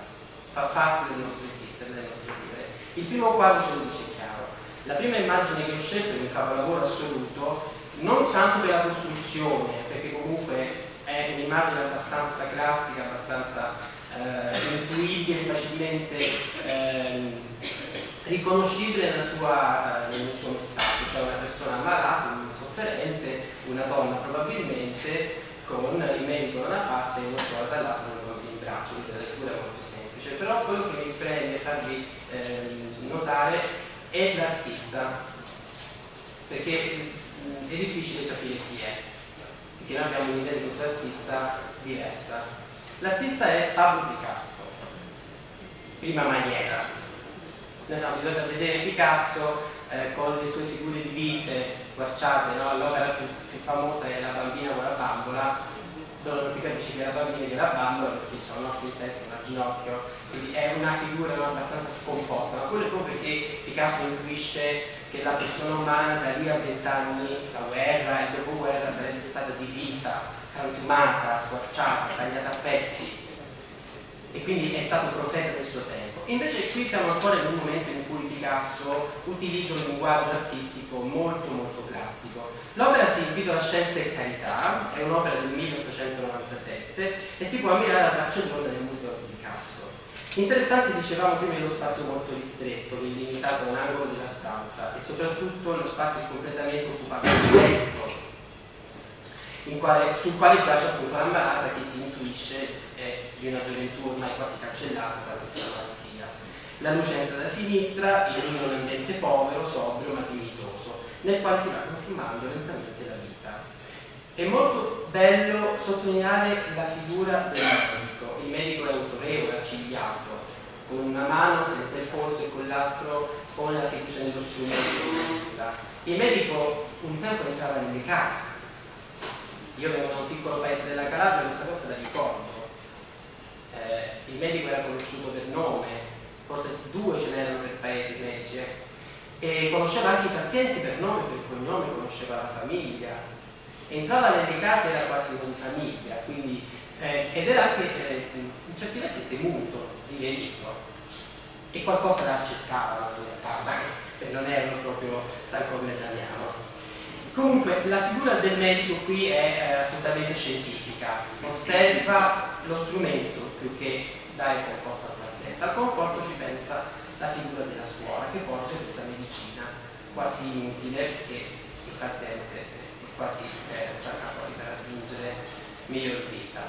fa parte del nostro esistere, del nostro vivere. Il primo quadro ce lo dice chiaro. La prima immagine che ho scelto è un capolavoro assoluto, non tanto per la costruzione, perché comunque è un'immagine abbastanza classica, abbastanza eh, intuibile, facilmente eh, riconoscibile nella sua, eh, nel suo messaggio, cioè una persona malata, un sofferente, una donna probabilmente con il medico da una parte e uno solo dall'altra con in braccio, quindi la lettura è molto semplice, però quello che mi preme farvi ehm, notare è l'artista, perché mh, è difficile capire chi è, perché noi abbiamo un'idea di questo artista diversa. L'artista è Pablo Picasso, prima maniera. Noi siamo abituati a vedere Picasso eh, con le sue figure divise, squarciate, no? l'opera più, più, famosa è La bambina con la bambola, dove non si capisce che la bambina che la bambola perché c'è un occhio in testa un ginocchio, quindi è una figura no, abbastanza scomposta, ma quello è proprio perché Picasso intuisce che la persona umana da lì a vent'anni, la guerra e il dopoguerra sarebbe stata divisa frantumata, squarciata, tagliata a pezzi e quindi è stato profeta del suo tempo. Invece qui siamo ancora in un momento in cui Picasso utilizza un linguaggio artistico molto molto classico. L'opera si intitola Scienza e Carità, è un'opera del 1897 e si può ammirare a Barcellona nel Museo di Picasso. Interessante, dicevamo prima, lo spazio molto ristretto, limitato a un angolo della stanza e soprattutto lo spazio completamente occupato dal letto quale, sul quale giace appunto la malata che si intuisce è di una gioventù ormai quasi cancellata stessa malattia. La luce da sinistra, illumina un ambiente povero, sobrio ma dignitoso, nel quale si va consumando lentamente la vita. È molto bello sottolineare la figura del medico. Il medico è autorevole, accigliato, con una mano sente il polso e con l'altro pone la fiducia nello strumento. Il medico un tempo entrava nelle case, io vengo da un piccolo paese della Calabria, questa cosa la ricordo. Eh, il medico era conosciuto per nome, forse due ce n'erano per paesi medici, eh. e conosceva anche i pazienti per nome e per cognome, conosceva la famiglia, entrava nelle case era quasi una famiglia, quindi, eh, ed era anche eh, in certi versi temuto di nemico e qualcosa la accettava la realtà, <laughs> che non erano proprio San come Damiano. Comunque la figura del medico qui è eh, assolutamente scientifica, osserva lo strumento più che dare conforto al conforto ci pensa la figura della suora che porge questa medicina quasi inutile perché il paziente è quasi, eh, sta quasi per raggiungere miglior vita.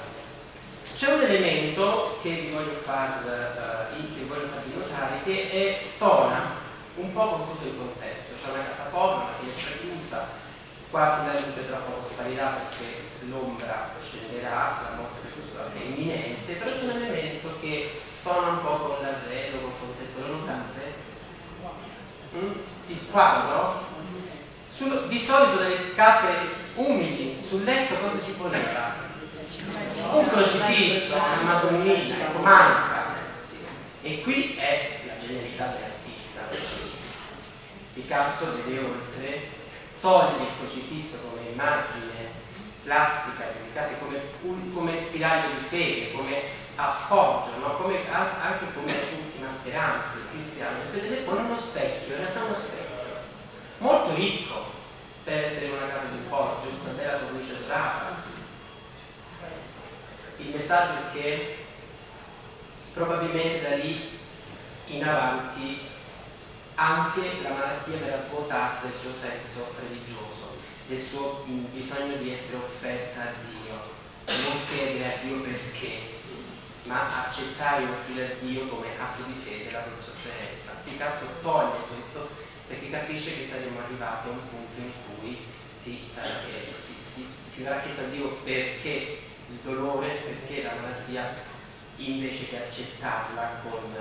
C'è un elemento che vi voglio, far, che voglio farvi notare che è, stona un po' con tutto il contesto. C'è una casa povera, una finestra chiusa, quasi la luce tra poco sparirà perché l'ombra scenderà, la morte di questo è imminente, però c'è un elemento che stona un po' con l'arredo, con il contesto. Lo notate? Mm? Il quadro? Sul, di solito nelle case umili, sul letto cosa si poneva? un crocifisso, una madonnina, ecco, manca. E qui è la genialità dell'artista. Picasso vede oltre, toglie il crocifisso come immagine classica come, come spiraglio di fede, come appoggio, no? come, anche come ultima speranza del cristiano. Fedele pone uno specchio, in realtà uno specchio molto ricco per essere una casa di porto, una bella cornice dorata, il messaggio è che probabilmente da lì in avanti anche la malattia verrà svuotata del suo senso religioso, del suo bisogno di essere offerta a Dio, non chiedere a Dio perché, ma accettare e offrire a Dio come atto di fede la sua sofferenza. Picasso toglie questo perché capisce che saremo arrivati a un punto in cui si, eh, si, si, si verrà chiesto a Dio perché il dolore perché la malattia invece che accettarla con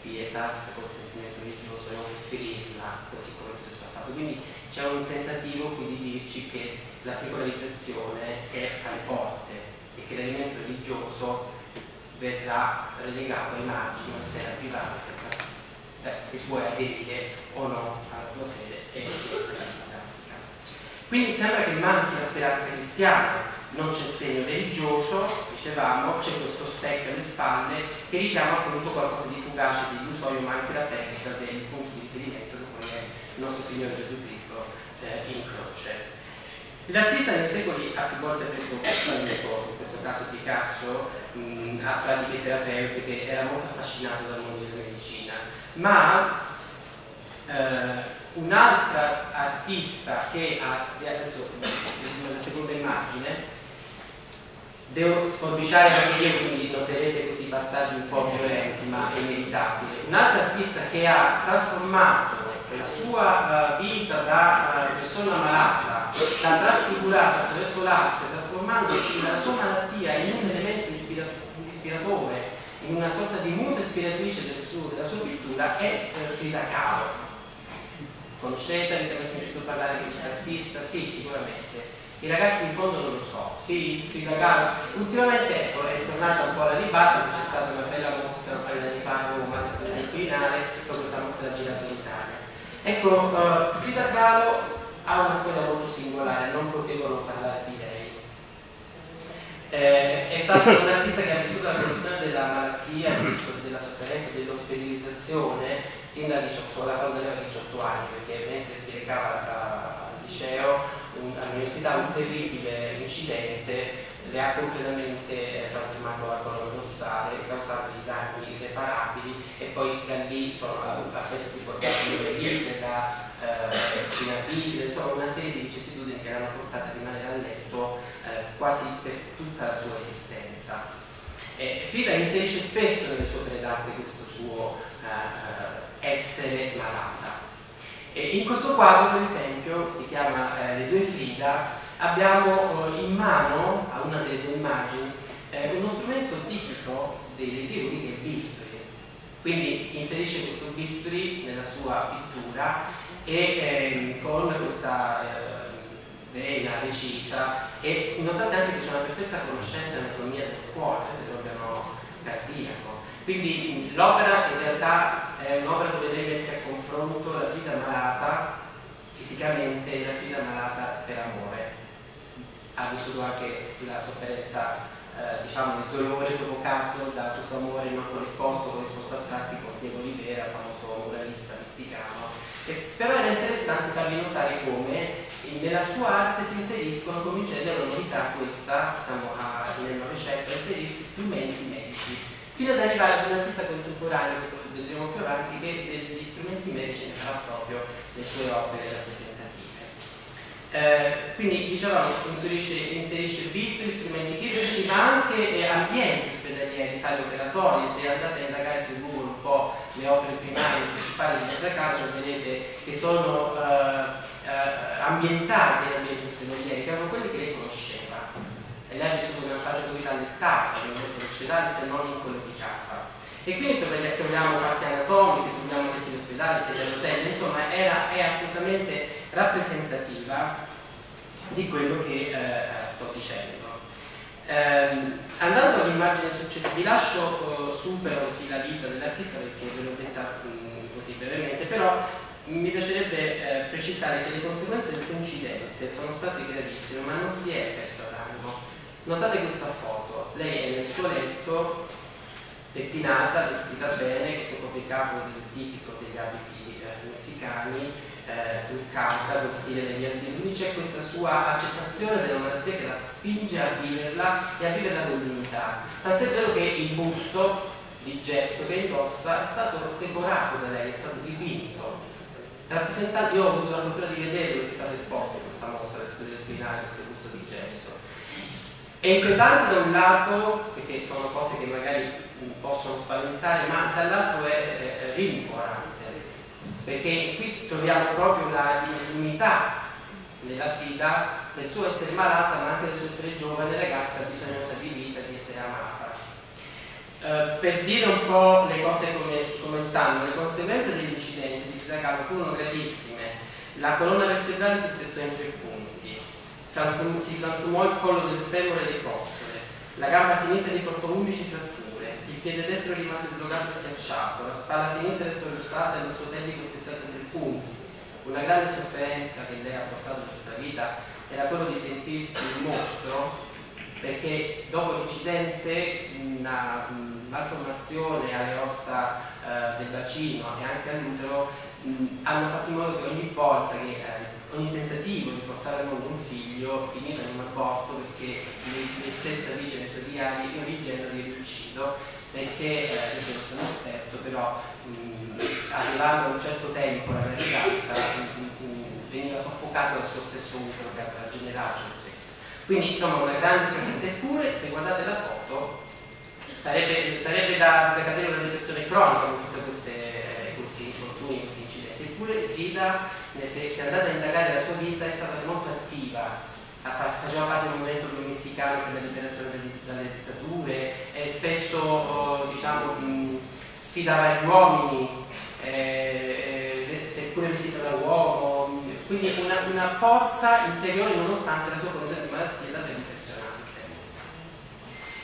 pietas, col sentimento religioso e offrirla così come lo stesso ha fatto. Quindi c'è un tentativo qui di dirci che la secolarizzazione è alle porte e che l'elemento religioso verrà relegato ai margini, a sfera privata, se, se puoi aderire o no alla tua fede e alla pratica. Quindi sembra che manchi la speranza cristiana, non c'è segno religioso, dicevamo, c'è questo specchio alle spalle che richiama appunto qualcosa di fugace, di illusorio, ma anche la perdita del punto di riferimento che poi è il nostro Signore Gesù Cristo eh, in croce. L'artista nei secoli ha più volte preso aiuto, in questo caso Picasso, mh, a pratiche terapeutiche, era molto affascinato dal mondo della medicina, ma eh, un'altra artista che ha, adesso nella seconda immagine, devo sforbiciare anche io, quindi noterete questi passaggi un po' violenti, ma è inevitabile. Un altro artista che ha trasformato la sua uh, vita da uh, persona malata, l'ha trasfigurata attraverso l'arte, trasformando la sua malattia in un elemento ispira ispiratore, in una sorta di musa ispiratrice del suo, della sua pittura, è uh, Frida Kahlo. Conoscete, avete mai sentito parlare di questo artista? Sì, sicuramente i ragazzi in fondo non lo so, si Kahlo. ultimamente ecco, è tornata un po' alla ribalta, c'è stata una bella mostra un paio di anni fa a Roma, poi questa mostra girata in. Ecco, uh, Frida Kahlo ha una storia molto singolare, non potevo non parlare di lei. Eh, è stata un'artista che ha vissuto la condizione della malattia, della sofferenza, dell'ospedalizzazione sin da 18, quando aveva 18 anni, perché mentre si recava al liceo all'università un terribile incidente le ha completamente trasformato la colonna dorsale, causato dei danni irreparabili e poi da lì sono affetti portati da lite, da eh, spinabile, insomma una serie di vicissitudini che l'hanno portata a rimanere a letto eh, quasi per tutta la sua esistenza. E Frida inserisce spesso nelle sue opere questo suo eh, essere malata e in questo quadro, per esempio, si chiama eh, Le due Frida, abbiamo eh, in mano, a una delle due immagini, eh, uno strumento tipico dei ritiri che il bisturi. Quindi inserisce questo bisturi nella sua pittura e ehm, con questa eh, vena recisa e notate anche che c'è una perfetta conoscenza dell'anatomia del cuore, dell'organo cardiaco. Quindi l'opera in realtà è un'opera dove lei mette a confronto la Frida malata fisicamente e la Frida malata per amore. Ha vissuto anche la sofferenza, eh, diciamo, del dolore provocato da questo amore non corrisposto, corrisposto a tratti con Diego Rivera, famoso muralista messicano. E però era interessante farvi notare come nella sua arte si inseriscono, come dice, una novità questa, siamo a, nel Novecento, inserirsi strumenti medici, fino ad arrivare ad un artista contemporaneo, che vedremo più avanti, che degli strumenti medici ne farà proprio le sue opere rappresentative. Eh, quindi dicevamo inserisce, inserisce visto gli strumenti chirurgici ma anche eh, ambienti ospedalieri, sale operatorie, se andate a indagare su Google un po' le opere primarie principali di Monte vedete che sono eh, eh, ambientati in ambienti ospedalieri, che erano quelli che lei conosceva. E lei ha vissuto una fase di vita lettata in ospedale se non in quello di casa. E quindi troviamo parti anatomiche, troviamo letti di ospedale, sedie all'hotel, insomma era, è assolutamente rappresentativa di quello che eh, sto dicendo. Eh, andando all'immagine successiva, vi lascio eh, supero così la vita dell'artista perché ve l'ho detta mm, così brevemente, però mi piacerebbe eh, precisare che le conseguenze del suo incidente sono state gravissime, ma non si è persa d'animo. Notate questa foto, lei è nel suo letto, pettinata, vestita bene, il suo copricapo tipico degli abiti eh, messicani, eh, truccata, con stile degli altini, c'è questa sua accettazione della malattia che la spinge a viverla e a viverla con dignità. Tant'è vero che il busto di gesso che indossa è stato decorato da lei, è stato dipinto rappresentati, io ho avuto la fortuna di vederlo che è stato esposto in questa mostra del studio del Quinale, questo gusto di gesso. È inquietante da un lato, perché sono cose che magari possono spaventare, ma dall'altro è, rincuorante, perché qui troviamo proprio la dignità nella figlia del suo essere malata, ma anche del suo essere giovane ragazza bisognosa di vita, di essere amata. Uh, per dire un po' le cose come, come stanno, le conseguenze degli incidenti Zagalo furono gravissime. La colonna vertebrale si spezzò in tre punti, si frantumò il collo del femore e le costole, la gamba sinistra riportò 11 fratture, il piede destro rimase slogato e schiacciato, la spalla sinistra restò russata e il suo pellico spezzato in tre punti. Una grande sofferenza che lei ha portato tutta la vita era quello di sentirsi un mostro perché dopo l'incidente una malformazione alle ossa eh, del bacino e anche all'utero hanno fatto in modo che ogni volta che eh, ogni tentativo di portare al mondo un figlio finiva in un aborto perché lei, stessa dice nei suoi diari io li genero li uccido perché, eh, io non sono esperto, però mh, arrivando a un certo tempo la ragazza veniva soffocata dal suo stesso utero che aveva generato. Quindi insomma una grande sofferenza eppure se guardate la foto sarebbe, sarebbe da, da cadere una depressione cronica con tutti questi infortuni, eppure Gida, se, se andate a indagare la sua vita, è stata molto attiva, faceva parte del movimento messicano per la liberazione dalle dittature, e spesso oh, diciamo, sfidava gli uomini, eh, eh, seppure vestita da uomo, quindi una, una, forza interiore nonostante la sua condizione di malattia davvero impressionante.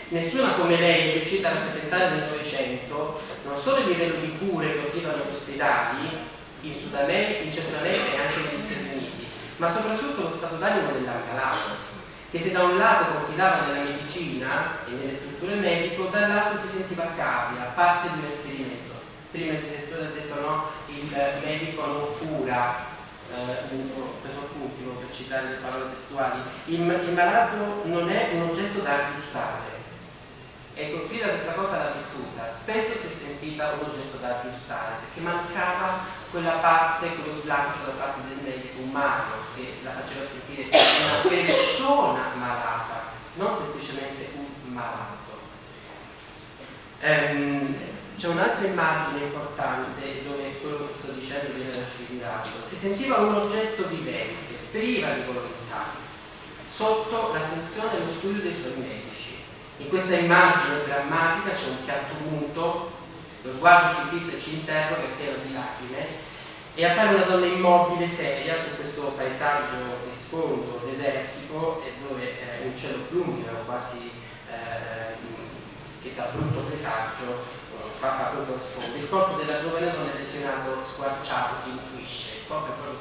Nessuna come lei è riuscita a rappresentare nel Novecento non solo il livello di cure che offrivano gli ospedali, in Sud America, in Centro America e anche negli Stati Uniti, ma soprattutto lo stato d'animo dell'ammalato, che se da un lato confidava nella medicina e nelle strutture mediche, dall'altro si sentiva capia, parte di un esperimento. Prima il direttore ha detto no, il medico non cura, eh, appunti per citare le parole testuali, il, il malato non è un oggetto da aggiustare, Ecco, Frida questa cosa l'ha vissuta, spesso si è sentita un oggetto da aggiustare, perché mancava quella parte, quello slancio da parte del medico umano che la faceva sentire una persona malata, non semplicemente un malato. Ehm, c'è un'altra immagine importante dove quello che sto dicendo viene raffigurato. Si sentiva un oggetto vivente, priva di volontà, sotto l'attenzione e lo studio dei suoi medici in questa immagine drammatica c'è un piatto muto, lo sguardo ci fissa e ci interroga, è pieno di lacrime, e appare una donna immobile, seria, su questo paesaggio di sfondo desertico, dove eh, un cielo plumbeo quasi eh, che da brutto presagio fa, fa proprio sfondo. Il corpo della giovane donna è lesionato, squarciato, si intuisce, il corpo è proprio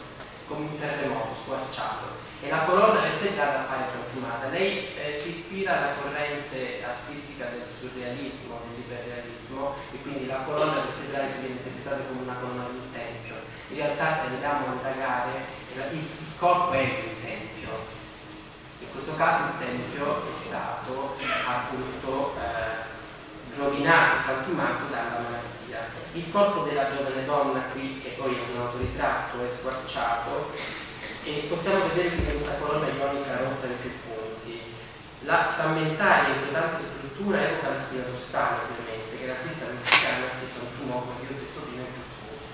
come un terremoto, squarciato e la colonna vertebrale appare frantumata. Lei eh, si ispira alla corrente artistica del surrealismo, dell'iperrealismo e quindi la colonna vertebrale viene interpretata come una colonna di un tempio. In realtà se andiamo a indagare il, il corpo è un tempio. In questo caso il tempio è stato appunto eh, rovinato, frantumato dalla malattia. Il corpo della giovane donna qui, che poi è un autoritratto, è squarciato e possiamo vedere che questa colonna ionica rotta in più punti. La frammentaria e inquietante struttura evoca la spina dorsale, ovviamente, che l'artista messicana si frantumò, come vi ho detto prima, in più punti.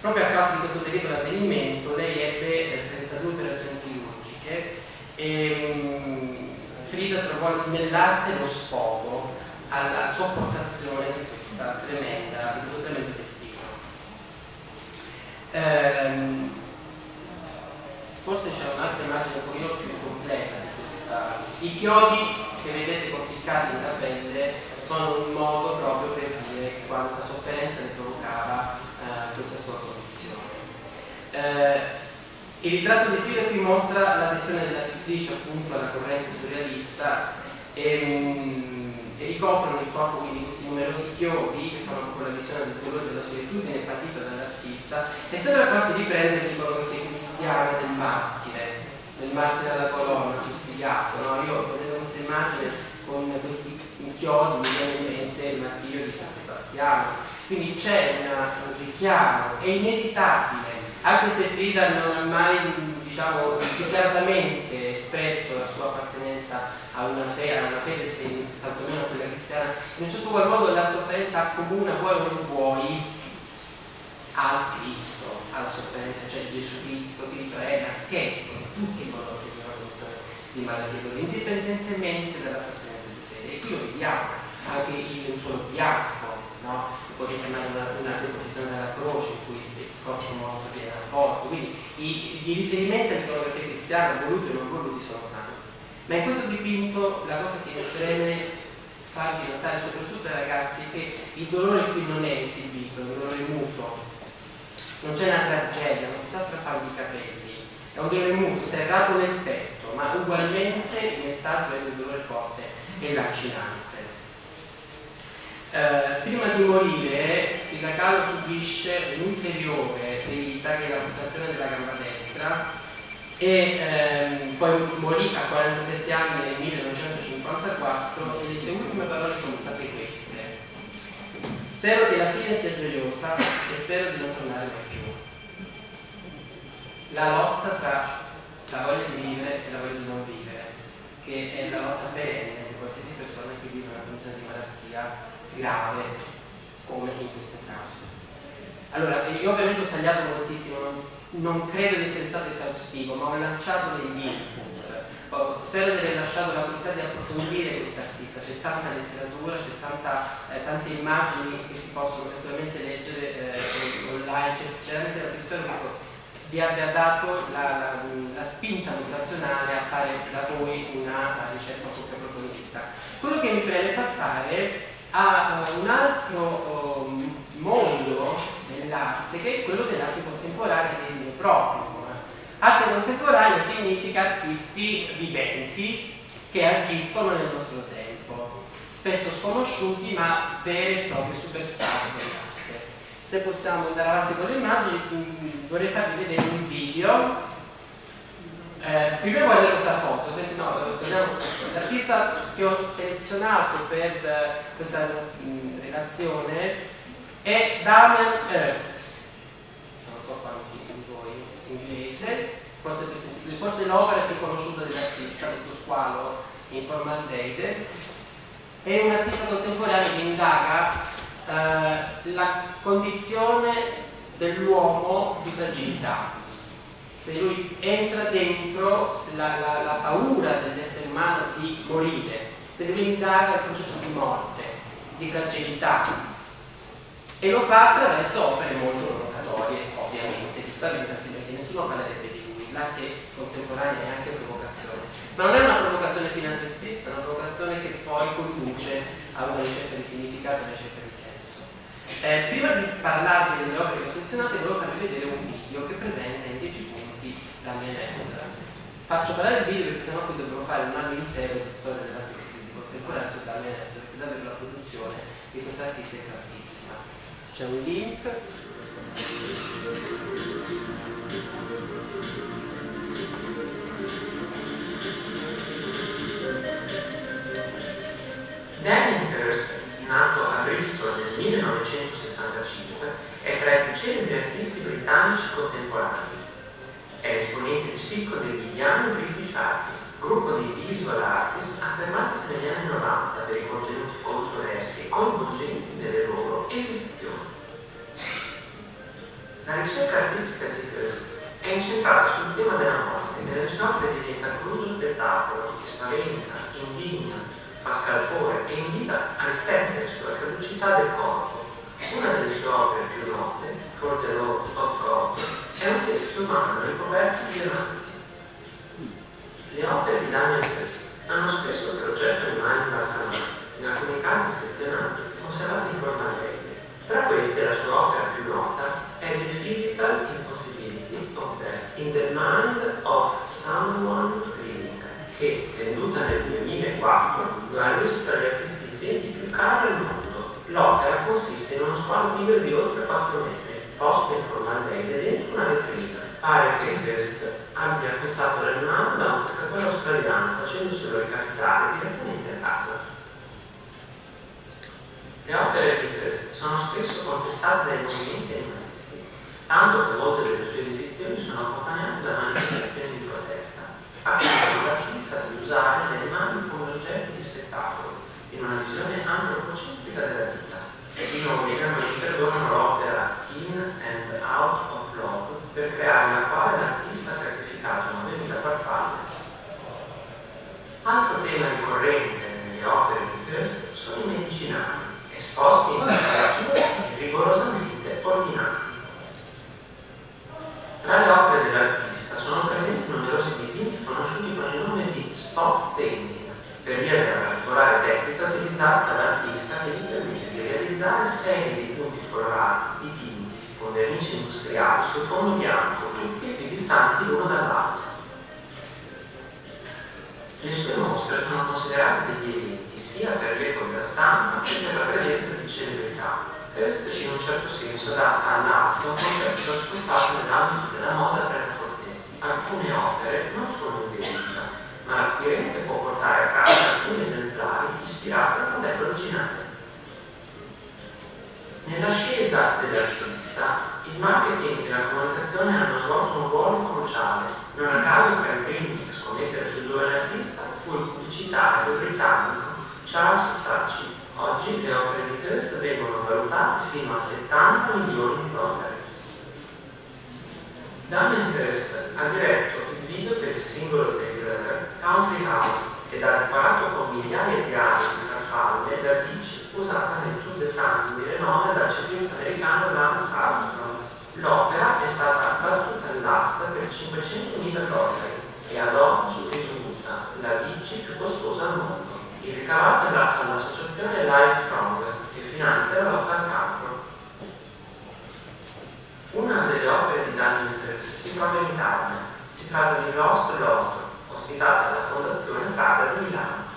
Proprio a causa di questo terribile avvenimento, lei ebbe 32 eh, operazioni chirurgiche e um, Frida trovò nell'arte lo sfogo alla sopportazione di questa tremenda, di questo tremendo destino. Ehm, forse c'è un'altra immagine un pochino più completa di questa. I chiodi che vedete conficcati in tabelle sono un modo proprio per dire quanta sofferenza ne provocava eh, questa sua condizione. Eh, il ritratto di Frida qui mostra l'adesione della pittrice appunto alla corrente surrealista e, mm, e ricoprono il corpo quindi questi numerosi chiodi che sono proprio la visione del dolore della solitudine patita dall'artista e sembra quasi riprendere l'iconografia cristiana del martire, del martire alla colonna, fustigato. No? Io vedevo questa immagine con questi inchiodi, mi viene in mente il martirio di San Sebastiano. Quindi c'è un richiamo, è inevitabile, anche se Frida non ha mai diciamo, dichiaratamente espresso la sua appartenenza a una fede, a una fede tantomeno a quella cristiana, in un certo qual modo la sofferenza accomuna, vuoi o non vuoi, al Cristo, alla sofferenza, cioè Gesù Cristo, Cristo è l'archetipo di tutti coloro che vivono una condizione di malattia indipendentemente dall'appartenenza di fede. E qui lo vediamo, anche il lenzuolo bianco, no? che può una, una deposizione della croce in cui il corpo morto rapporto. Quindi i, i riferimenti all'iconografia cristiana, voluti o non voluti, sono tanti. Ma in questo dipinto la cosa che preme farvi notare, soprattutto ai ragazzi, è che il dolore qui non è esibito, il dolore muto, non c'è una tragedia, non si sta strappando i capelli, è un dolore muto, serrato nel petto, ma ugualmente il messaggio è un dolore forte e lacinante. Eh, prima di morire, Frida Kahlo subisce un'ulteriore ferita che è l'amputazione della gamba destra e ehm, poi morì a 47 anni nel 1954 e le sue ultime parole sono state queste. Spero che la fine sia gioiosa e spero di non tornare mai più la lotta tra la voglia di vivere e la voglia di non vivere, che è la lotta perenne di qualsiasi persona che vive una condizione di malattia grave, come in questo caso. Allora, io ovviamente ho tagliato moltissimo, non, non credo di essere stato esaustivo, ma ho lanciato degli input. Spero di aver lasciato la curiosità di approfondire questa artista, c'è tanta letteratura, c'è eh, tante immagini che si possono eventualmente leggere eh, online, c'è veramente la che vi abbia dato la, la, la, spinta motivazionale a fare da voi una ricerca un po' più approfondita. Quello che mi preme passare a uh, un altro um, mondo dell'arte che è quello dell'arte contemporanea del mio proprio. Arte contemporanea significa artisti viventi che agiscono nel nostro tempo, spesso sconosciuti ma veri e propri superstar se possiamo andare avanti con le immagini mm, vorrei farvi vedere un video. Eh, prima guardare questa foto senti, no, l'artista che ho selezionato per questa mh, mm, relazione è Damian Hirst non so quanti di voi inglese forse, forse l'opera più conosciuta dell'artista questo squalo in formaldeide è un artista contemporaneo che indaga eh, la condizione dell'uomo di fragilità. Per lui entra dentro la, la, la paura dell'essere umano di morire, per lui indaga il concetto di morte, di fragilità. E lo fa attraverso opere molto provocatorie, ovviamente, giustamente, altrimenti nessuno parlerebbe di lui. L'arte contemporanea è anche provocazione. Ma non è una provocazione fino a se stessa, è una provocazione che poi conduce a una ricerca di significato e una ricerca di senso. Eh, prima di parlarvi delle opere che ho selezionate, volevo farvi vedere un video che presenta in 10 punti la mia destra. Faccio parlare il video perché sennò qui dovrò fare un anno intero di storia dell'arte contemporanea su Damien Est, perché davvero la produzione di questa artista è tantissima. C'è un link. Damien Hirst, nato a Bristol nel 1965, è tra i più celebri artisti britannici contemporanei. È esponente di spicco degli Young British Artists, gruppo di visual artists affermatisi negli anni 90 per i contenuti controversi e coinvolgenti La ricerca artistica di Hirst è incentrata sul tema della morte, nelle sue opere diventa crudo spettacolo che spaventa, indigna, fa scalpore e invita a riflettere sulla caducità del corpo. Una delle sue opere più note, For the Lord è un testo umano ricoperto di diamanti. Le opere di Daniel Hirst hanno spesso per oggetto animali imbalsamati, in alcuni casi sezionati, conservati in forma. Tra queste la sua opera più nota è The Physical Impossibility of Death in the Mind of Someone Living, che, venduta nel 2004, ha reso tra gli artisti viventi più cari al mondo. L'opera consiste in uno squalo tigre di oltre 4 metri, posto in forma legge dentro una vetrina. Pare che Hirst abbia acquistato l'animale da un pescatore australiano, facendoselo recapitare direttamente a casa. Le opere di Hirst sono spesso contestate dai movimenti animalisti, tanto che molte delle sue esibizioni sono accompagnate da manifestazioni di protesta, accusando l'artista di usare gli animali come oggetti di spettacolo, in una visione antropocentrica della vita. Inoltre non perdonano l'opera In and Out of Love per creare la quale l'artista ha sacrificato una bevita farfalla. Altro tema ricorrente nelle opere Tra le opere dell'artista sono presenti numerosi dipinti conosciuti con il nome di spot painting, per via della particolare tecnica utilizzata dall'artista che gli permette di realizzare serie di punti colorati dipinti con vernici industriali su fondo bianco, tutti equidistanti l'uno dall'altro. Le sue mostre sono considerate degli eventi sia per l'eco della stampa che per la presenza di celebrità. Questo in un certo senso dà all'arte un concetto sfruttato nell'ambito della moda per la Alcune opere non sono in vendita, ma l'acquirente può portare a casa alcuni esemplari ispirati al modello originale. Nell'ascesa dell'artista, il marketing e la comunicazione hanno svolto un ruolo cruciale. Non a caso tra i primi a scommettere sul giovane artista fu il pubblicitario britannico Charles Saatchi. Oggi le opere di Hirst vengono valutate fino a 70 milioni di dollari. Damien Hirst ha diretto il video per il singolo del Country House ed ha decorato con migliaia di ali di farfalle la bici usata nel Tour de France di renome dal ciclista americano Lance Armstrong. L'opera è stata battuta all'asta per 500.000 dollari e ad oggi risulta la bici più costosa al mondo. Il ricavato è dato all'associazione Livestrong che finanzia la lotta al cancro. Una delle opere di Daniel Hirst si trova in Italia. Si tratta di Lost Lot, ospitata dalla Fondazione Prada di Milano.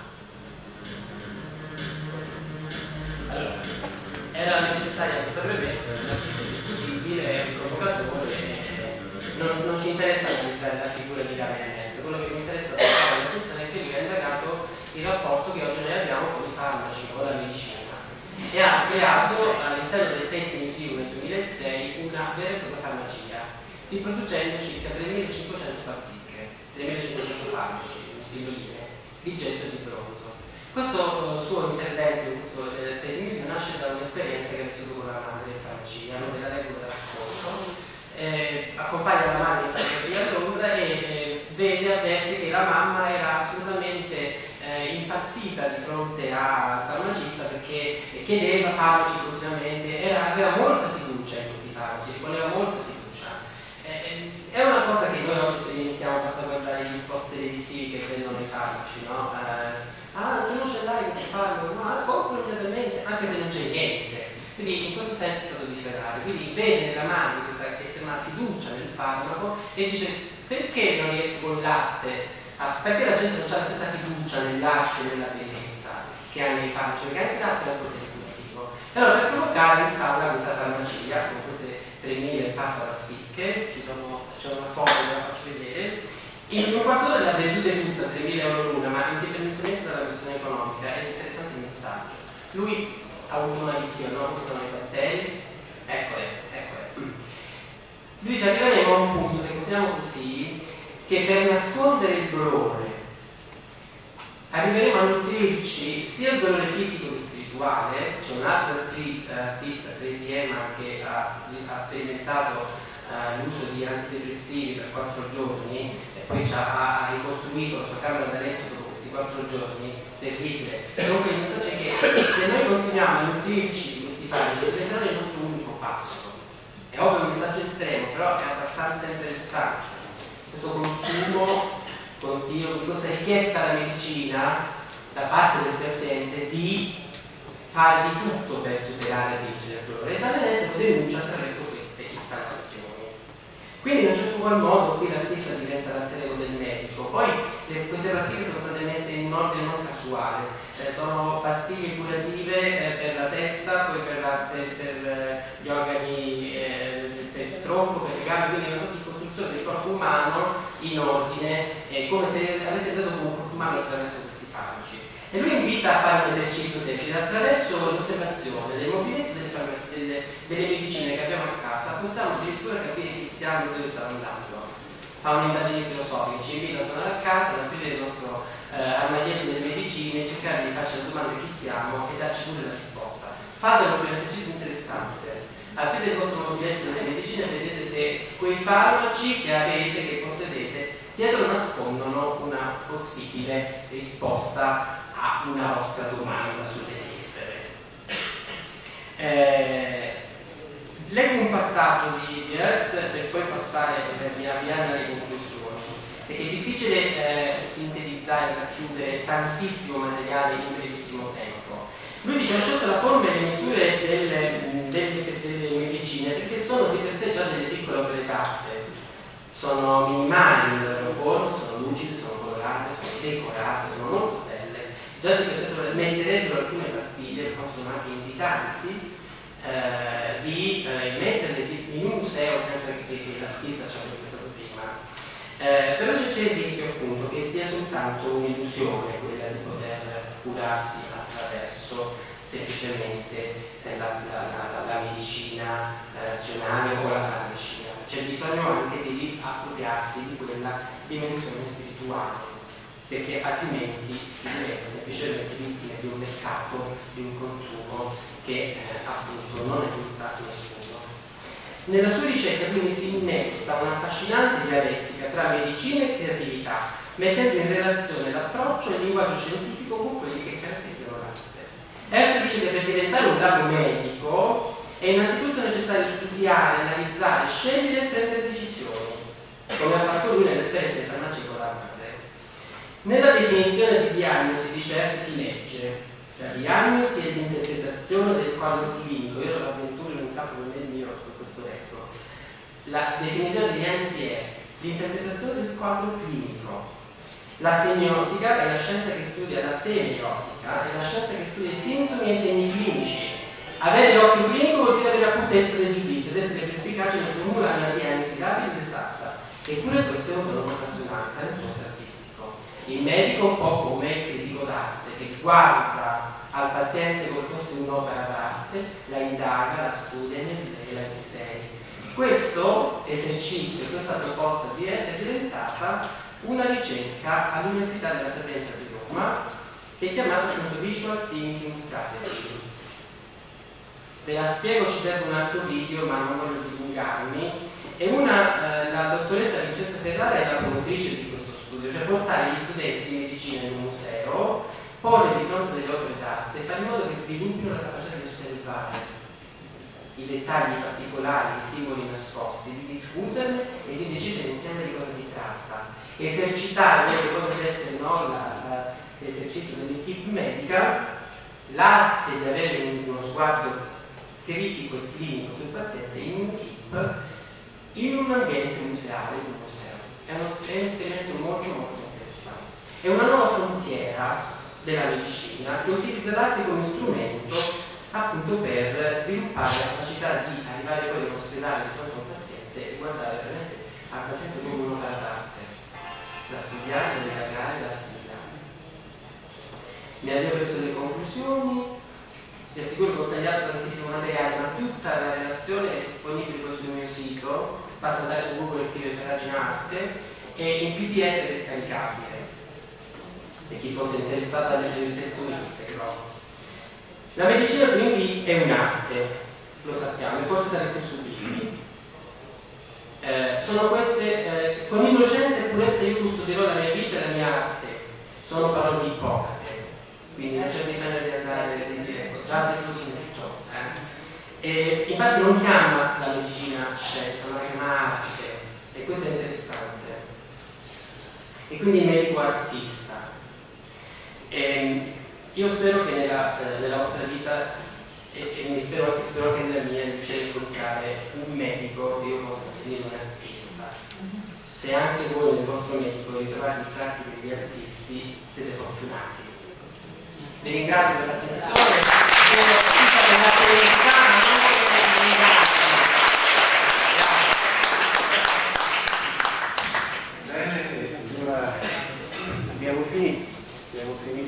Allora, era necessaria questa premessa perché l'artista è discutibile, è un provocatore, e non, non ci interessa analizzare la figura di Gabriel Est, quello che mi interessa portare l'attenzione è che lui ha indagato il rapporto che oggi noi abbiamo con i farmaci, con la medicina e ha creato all'interno del Tate Museum nel 2006 una vera e propria farmacia, riproducendo circa 3500 pasticche, 3500 farmaci, spilloline, di gesso di bronzo. Questo uh, suo intervento in questo eh, Museum nasce da un'esperienza che ha vissuto con la madre in farmacia, hanno della regola da racconto, eh, accompagna la madre in farmacia a Londra e eh, vede, avverte che la mamma era assolutamente eh, impazzita di fronte al farmacista perché chiedeva farmaci continuamente, era, aveva molta fiducia in questi farmaci, voleva molta. Eh, una cosa che noi oggi sperimentiamo, basta guardare gli spot televisivi che prendono i farmaci, no? Eh, ah, tu non ce l'hai questo farmaco, no, compro immediatamente, anche se non c'è niente. Quindi in questo senso è stato disperato Quindi vede nella mano questa estrema fiducia nel farmaco e dice perché non riesco col latte? Ah, perché la gente non ha la stessa fiducia nell'asce e nella bellezza che hanno i farmaci? Perché anche latte è un potere curativo. Allora per provocare instaura questa farmacia con queste 3.000 pasta passa pasticche, ci sono c'è una foto che la faccio vedere, un quarto d'ora l'ha venduta tutta, 3.000 euro l'una, ma indipendentemente dalla questione economica, è interessante il messaggio. Lui ha avuto una visione, no? Questi sono i battelli, eccole, eccole. Lui dice arriveremo a un punto, se continuiamo così, che per nascondere il dolore arriveremo a nutrirci sia il dolore fisico che spirituale, c'è un altro artista, artista Tracy Eman, che ha, ha sperimentato antidepressivi per quattro giorni e poi ha, ha ricostruito la sua camera da letto dopo questi quattro giorni terribile. Comunque il messaggio è che se noi continuiamo a nutrirci di questi farmaci, diventerà il nostro unico passo. È ovvio un messaggio estremo, però è abbastanza interessante. Questo consumo continuo, è richiesta alla medicina da parte del paziente di fare di tutto per superare e vincere il dolore e dall'estero denuncia attraverso. Quindi in un certo qual modo qui l'artista diventa l'alter del medico. Poi le, queste pastiglie sono state messe in ordine non casuale, cioè sono pastiglie curative eh, per la testa, poi per, la, per, per eh, gli organi, eh, per il tronco, per le gambe, quindi una sorta di costruzione del corpo umano in ordine, come se avesse dato un corpo umano attraverso questi farmaci. E lui invita a fare un esercizio semplice attraverso l'osservazione del movimento delle, delle, delle, medicine che abbiamo a casa, possiamo addirittura capire chi siamo e dove stiamo andando. Fa un'indagine filosofica, ci invita a tornare a casa, ad aprire il nostro eh, armadietto delle medicine, cercare di farci la domanda chi siamo e darci pure la risposta. Per un esercizio interessante. Aprite il vostro mobiletto delle medicine e vedete se quei farmaci che avete, che possedete, dietro nascondono una possibile risposta a una vostra domanda sull'esistere. Eh, leggo un passaggio di, di per poi passare per avviare alle conclusioni, perché è difficile eh, sintetizzare e racchiudere tantissimo materiale in brevissimo tempo. Lui dice ho scelto la forma e le misure delle, delle, delle medicine perché sono di per sé già delle piccole opere d'arte, sono minimali nella loro forma, sono lucide, sono colorate, sono decorate, sono molto già di per sé metterebbero alcune pastiglie, per quanto sono anche invitanti, eh, di eh, metterle in un museo senza che, l'artista ci abbia pensato prima. Eh, però c'è il rischio appunto che sia soltanto un'illusione quella di poter curarsi attraverso semplicemente la, la, la, la medicina razionale o la farmacina. C'è bisogno anche di appropriarsi di quella dimensione spirituale perché altrimenti si diventa semplicemente vittime di un mercato, di un consumo che eh, appunto non aiuta nessuno. Nella sua ricerca quindi si innesta una affascinante dialettica tra medicina e creatività, mettendo in relazione l'approccio e il linguaggio scientifico con quelli che caratterizzano l'arte. Elsa dice che per diventare un bravo medico è innanzitutto necessario studiare, analizzare, scegliere e prendere decisioni, come ha fatto lui nell'esperienza farmaceutica nella definizione di diagnosi di CS si legge la diagnosi è l'interpretazione del quadro clinico, io l'avventuro in un campo non è mio per questo ecco. La definizione di diagnosi è l'interpretazione del quadro clinico. La semiotica è la scienza che studia la semiotica, è la scienza che studia i sintomi e i segni clinici. Avere l'occhio clinico vuol dire avere l'acutezza del giudizio ed essere perspicace nel formulare una diagnosi rapida ed esatta. Eppure questo è un fenomeno occasionale? Il medico un po' come il critico d'arte che guarda al paziente come fosse un'opera d'arte, la indaga, la studia, ne svela misteri. Questo esercizio, questa proposta di essere diventata una ricerca all'Università della Sapienza di Roma che è chiamata Visual Thinking Strategy. Ve la spiego, ci serve un altro video ma non voglio dilungarmi. E una, eh, la dottoressa Vincenza Ferrara è la promotrice di questo cioè portare gli studenti di medicina in un museo, porre di fronte delle opere d'arte fare in modo che sviluppino la capacità di osservare i dettagli particolari, i simboli nascosti, di discuterne e di decidere insieme di cosa si tratta. Esercitare, quello che potrebbe essere no, l'esercizio dell'equipe medica, l'arte di avere uno sguardo critico e clinico sul paziente in un KIP in un ambiente museale, in un. È uno, un esperimento molto molto interessante. È una nuova frontiera della medicina che utilizza l'arte come strumento appunto per sviluppare la capacità di arrivare poi in ospedale di fronte a un paziente e guardare veramente al paziente come un'opera d'arte, da studiare, da indagare, da assimilare. Mi avvio verso le conclusioni, vi assicuro che ho tagliato tantissimo materiale, ma tutta la relazione è disponibile sul mio sito, basta andare su Google e scrivere pagina arte, e in PDF è scaricabile. E chi fosse interessato a leggere il testo integro. La medicina quindi è un'arte, lo sappiamo, e forse più sublimi. Eh, sono queste, eh, con innocenza e purezza io custodirò la mia vita e la mia arte, sono parole di Ippocrate quindi non c'è bisogno di andare a dire tutto. Eh? E infatti non chiama la medicina scienza, ma chiama arte, e questo è interessante. E quindi medico artista. E io spero che nella, eh, nella vostra vita, e, e spero, spero, che nella mia, riuscire a incontrare un medico che io possa definire un artista. Se anche voi nel vostro medico ritrovate i tratti degli artisti, siete fortunati. Vi ringrazio per l'attenzione, per la serenità, Bene, allora abbiamo finito,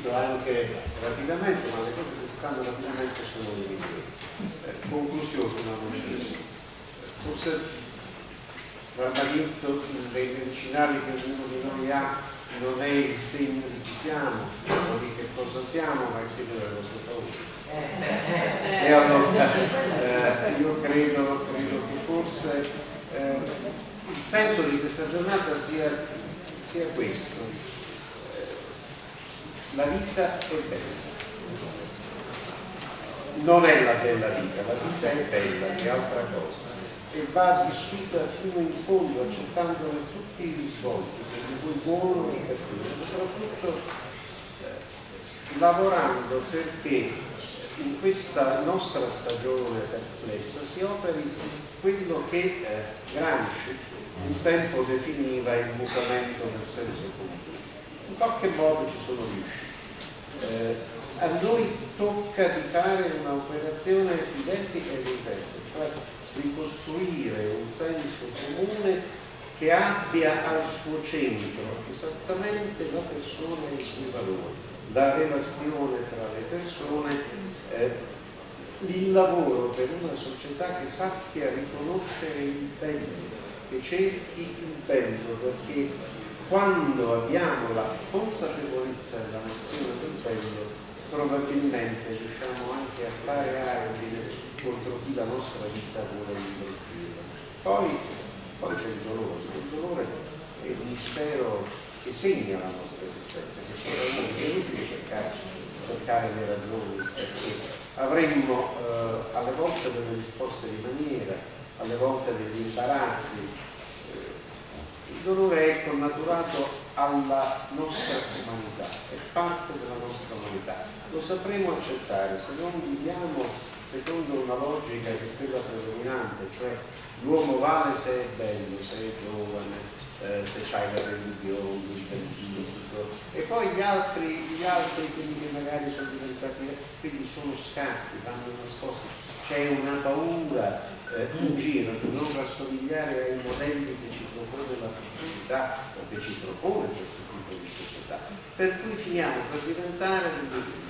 finito anche rapidamente, ma le cose che stanno rapidamente sono le migliori. Eh, conclusione, non. Forse l'armadietto dei medicinali che ognuno di noi ha non è il segno di chi siamo, o di che cosa siamo, ma il segno delle nostre paure. E allora eh, io credo, credo, che forse eh, il senso di questa giornata sia, sia questo. La vita è bella. Non è la bella vita, la vita è bella, è altra cosa. E va vissuta fino in fondo, accettandone tutti i risvolti cui buono e cattivo, soprattutto eh, lavorando perché in questa nostra stagione perplessa si operi quello che eh, Gramsci un tempo definiva il mutamento del senso comune. In qualche modo ci sono riusciti. Eh, a noi tocca di fare un'operazione identica e inversa, cioè ricostruire un senso comune che abbia al suo centro esattamente la persona e i suoi valori, la relazione tra le persone, eh, il lavoro per una società che sappia riconoscere il bello, che cerchi il bello, perché quando abbiamo la consapevolezza della nozione del bello, probabilmente riusciamo anche a fare argine contro chi la nostra vita vuole invertire. Poi poi c'è il dolore, il dolore è il mistero che segna la nostra esistenza, che c'è è inutile cercarci, cercare le ragioni, perché avremmo eh, alle volte delle risposte di maniera, alle volte degli imbarazzi. Il dolore è connaturato alla nostra umanità, è parte della nostra umanità. Lo sapremo accettare se non viviamo secondo una logica che è quella predominante, cioè l'uomo vale se è bello, se è giovane, eh, se fai la religione, il fisico e poi gli altri, gli altri quelli che magari sono diventati quindi sono scatti, vanno nascosti c'è una paura eh, in giro di non rassomigliare ai modelli che ci propone la pubblicità che ci propone questo tipo di società per cui finiamo per diventare degli egoisti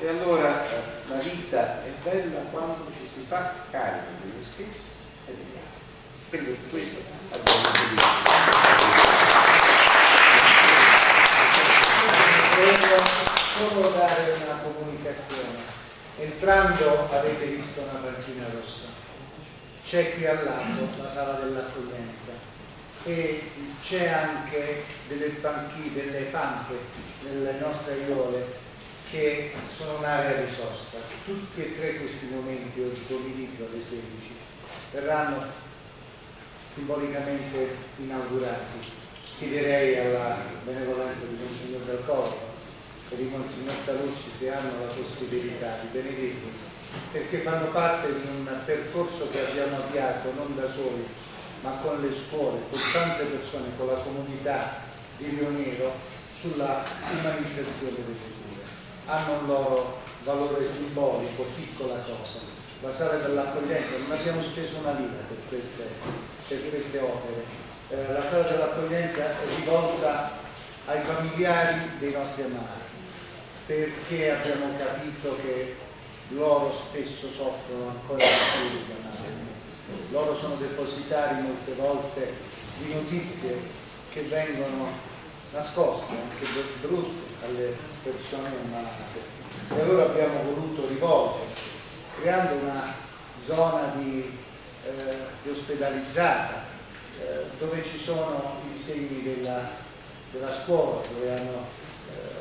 e allora eh, la vita è bella quando ci si fa carico di noi stessi e degli altri. Quindi questo abbiamo detto. Solo dare una comunicazione. Entrando avete visto una panchina rossa. C'è qui al lato la sala dell'accoglienza e c'è anche delle panchine, delle panche delle nostre aiuole che sono un'area di sosta. Tutti e tre questi momenti oggi pomeriggio alle 16 verranno simbolicamente inaugurati. Chiederei alla benevolenza di Monsignor Del Corpo e di Monsignor Talucci se hanno la possibilità di benedirli perché fanno parte di un percorso che abbiamo avviato non da soli, ma con le scuole, con tante persone, con la comunità di Rio Nero sulla umanizzazione delle cure. Hanno un loro valore simbolico, piccola cosa. La sala dell'accoglienza, non abbiamo speso una lira per queste, per queste opere. Eh, la sala dell'accoglienza è rivolta ai familiari dei nostri ammalati perché abbiamo capito che loro spesso soffrono ancora di più degli ammalati. Loro sono depositari molte volte di notizie che vengono nascoste, anche brutte, alle persone ammalate e allora abbiamo voluto rivolgerci creando una zona di, eh, di ospedalizzata eh, dove ci sono i disegni della, della scuola dove hanno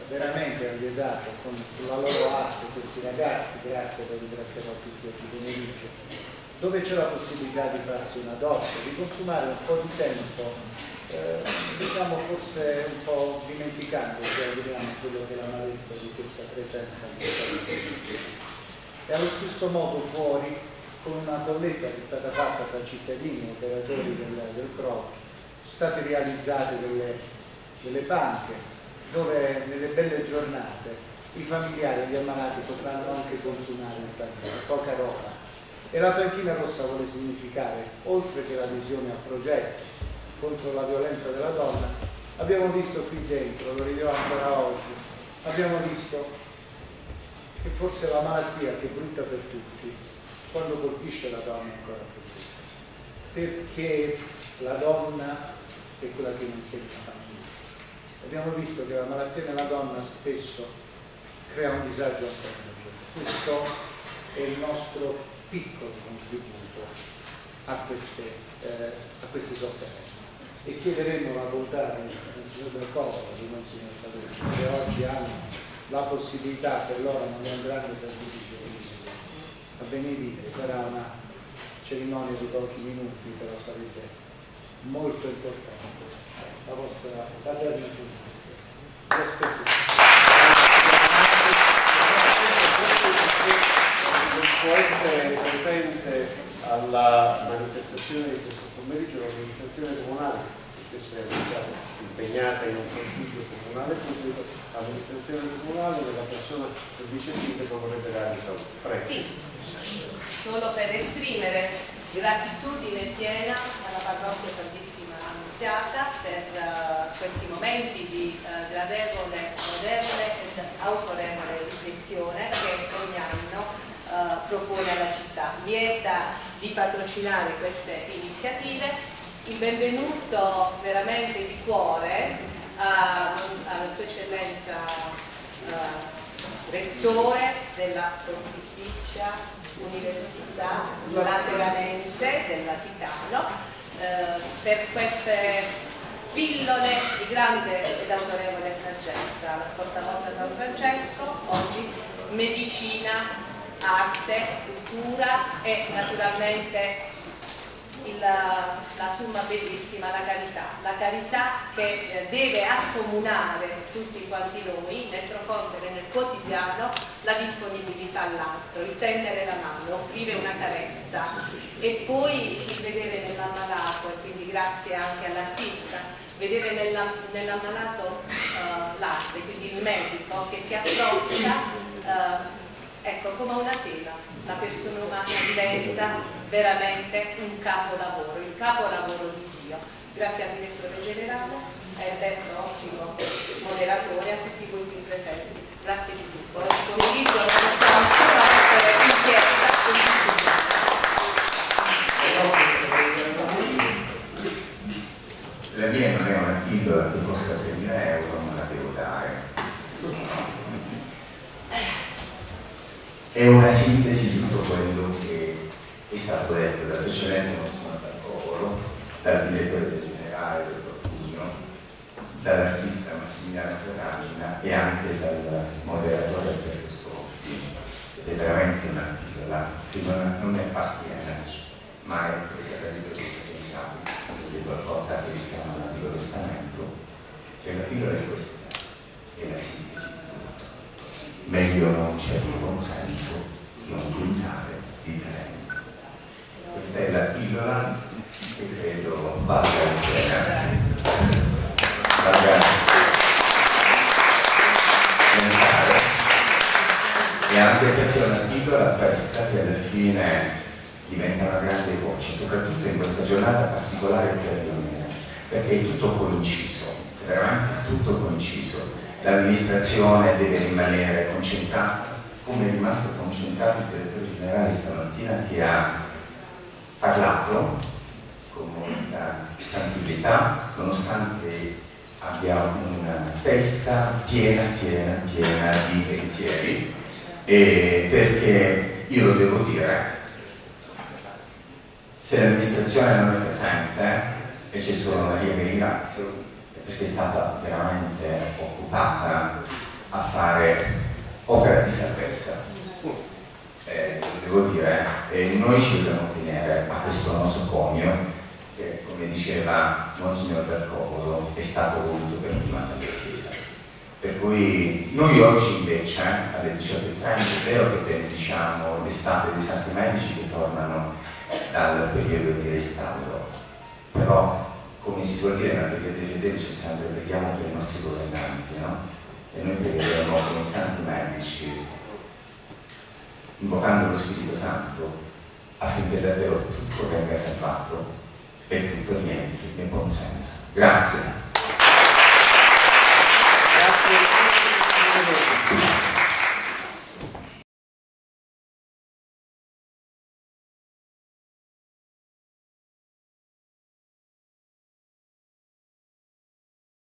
veramente alliedato con la loro arte questi ragazzi grazie per ringraziare a tutti oggi pomeriggio dove c'è la possibilità di farsi una doccia di consumare un po' di tempo eh, diciamo forse un po' dimenticando se arriviamo quello che è l'amarezza di questa presenza e allo stesso modo fuori con una bolletta che è stata fatta tra cittadini e operatori del, del PRO sono state realizzate delle, delle panche dove nelle belle giornate i familiari e gli ammalati potranno anche consumare un panchino, poca roba e la panchina rossa vuole significare oltre che l'adesione al progetto contro la violenza della donna, abbiamo visto qui dentro, lo rivedo ancora oggi, abbiamo visto che forse la malattia che è brutta per tutti, quando colpisce la donna è ancora più brutta, perché la donna è quella che non tiene la. Abbiamo visto che la malattia nella donna spesso crea un disagio ancora maggiore. Questo è il nostro piccolo contributo a queste, eh, a queste sofferenze e chiederemo la bontà del Consiglio del Popolo, di Monsignor Padrucci, che oggi hanno la possibilità, per loro non è un grande a benedire, sarà una cerimonia di pochi minuti, però sarebbe molto importante. La vostra patria informazione. Vi aspetto. può essere presente alla manifestazione di questo pomeriggio l'amministrazione comunale, che spesso è già impegnata in un consiglio comunale così l'amministrazione comunale della persona del vice sindaco vorrebbe dare soldi. Prego. Sì, solo per esprimere gratitudine piena alla parrocchia Santissima Annunziata per uh, questi momenti di uh, gradevole, lodevole ed autorevole riflessione che ogni anno uh, propone alla città. Lieta di patrocinare queste iniziative. Il benvenuto veramente di cuore alla Sua Eccellenza uh, Rettore della Pontificia Università Lateranense del Vaticano uh, per queste pillole di grande ed autorevole saggenza. La scorsa volta San Francesco, oggi medicina arte, cultura e naturalmente il, la summa bellissima, la carità. La carità che eh, deve accomunare tutti quanti noi nel profondere nel quotidiano la disponibilità all'altro, il tendere la mano, offrire una carezza e poi il vedere nell'ammalato, e quindi grazie anche all'artista, vedere nell'ammalato uh, l'arte, quindi il medico che si approccia uh, Ecco, come una tela, la persona umana diventa veramente un capolavoro, il capolavoro di Dio. Grazie al direttore generale e al detto ottimo moderatore a tutti voi qui presenti. Grazie di tutto. Il non La mia non è una pillola che costa 3.000 euro, ma la devo dare è una sintesi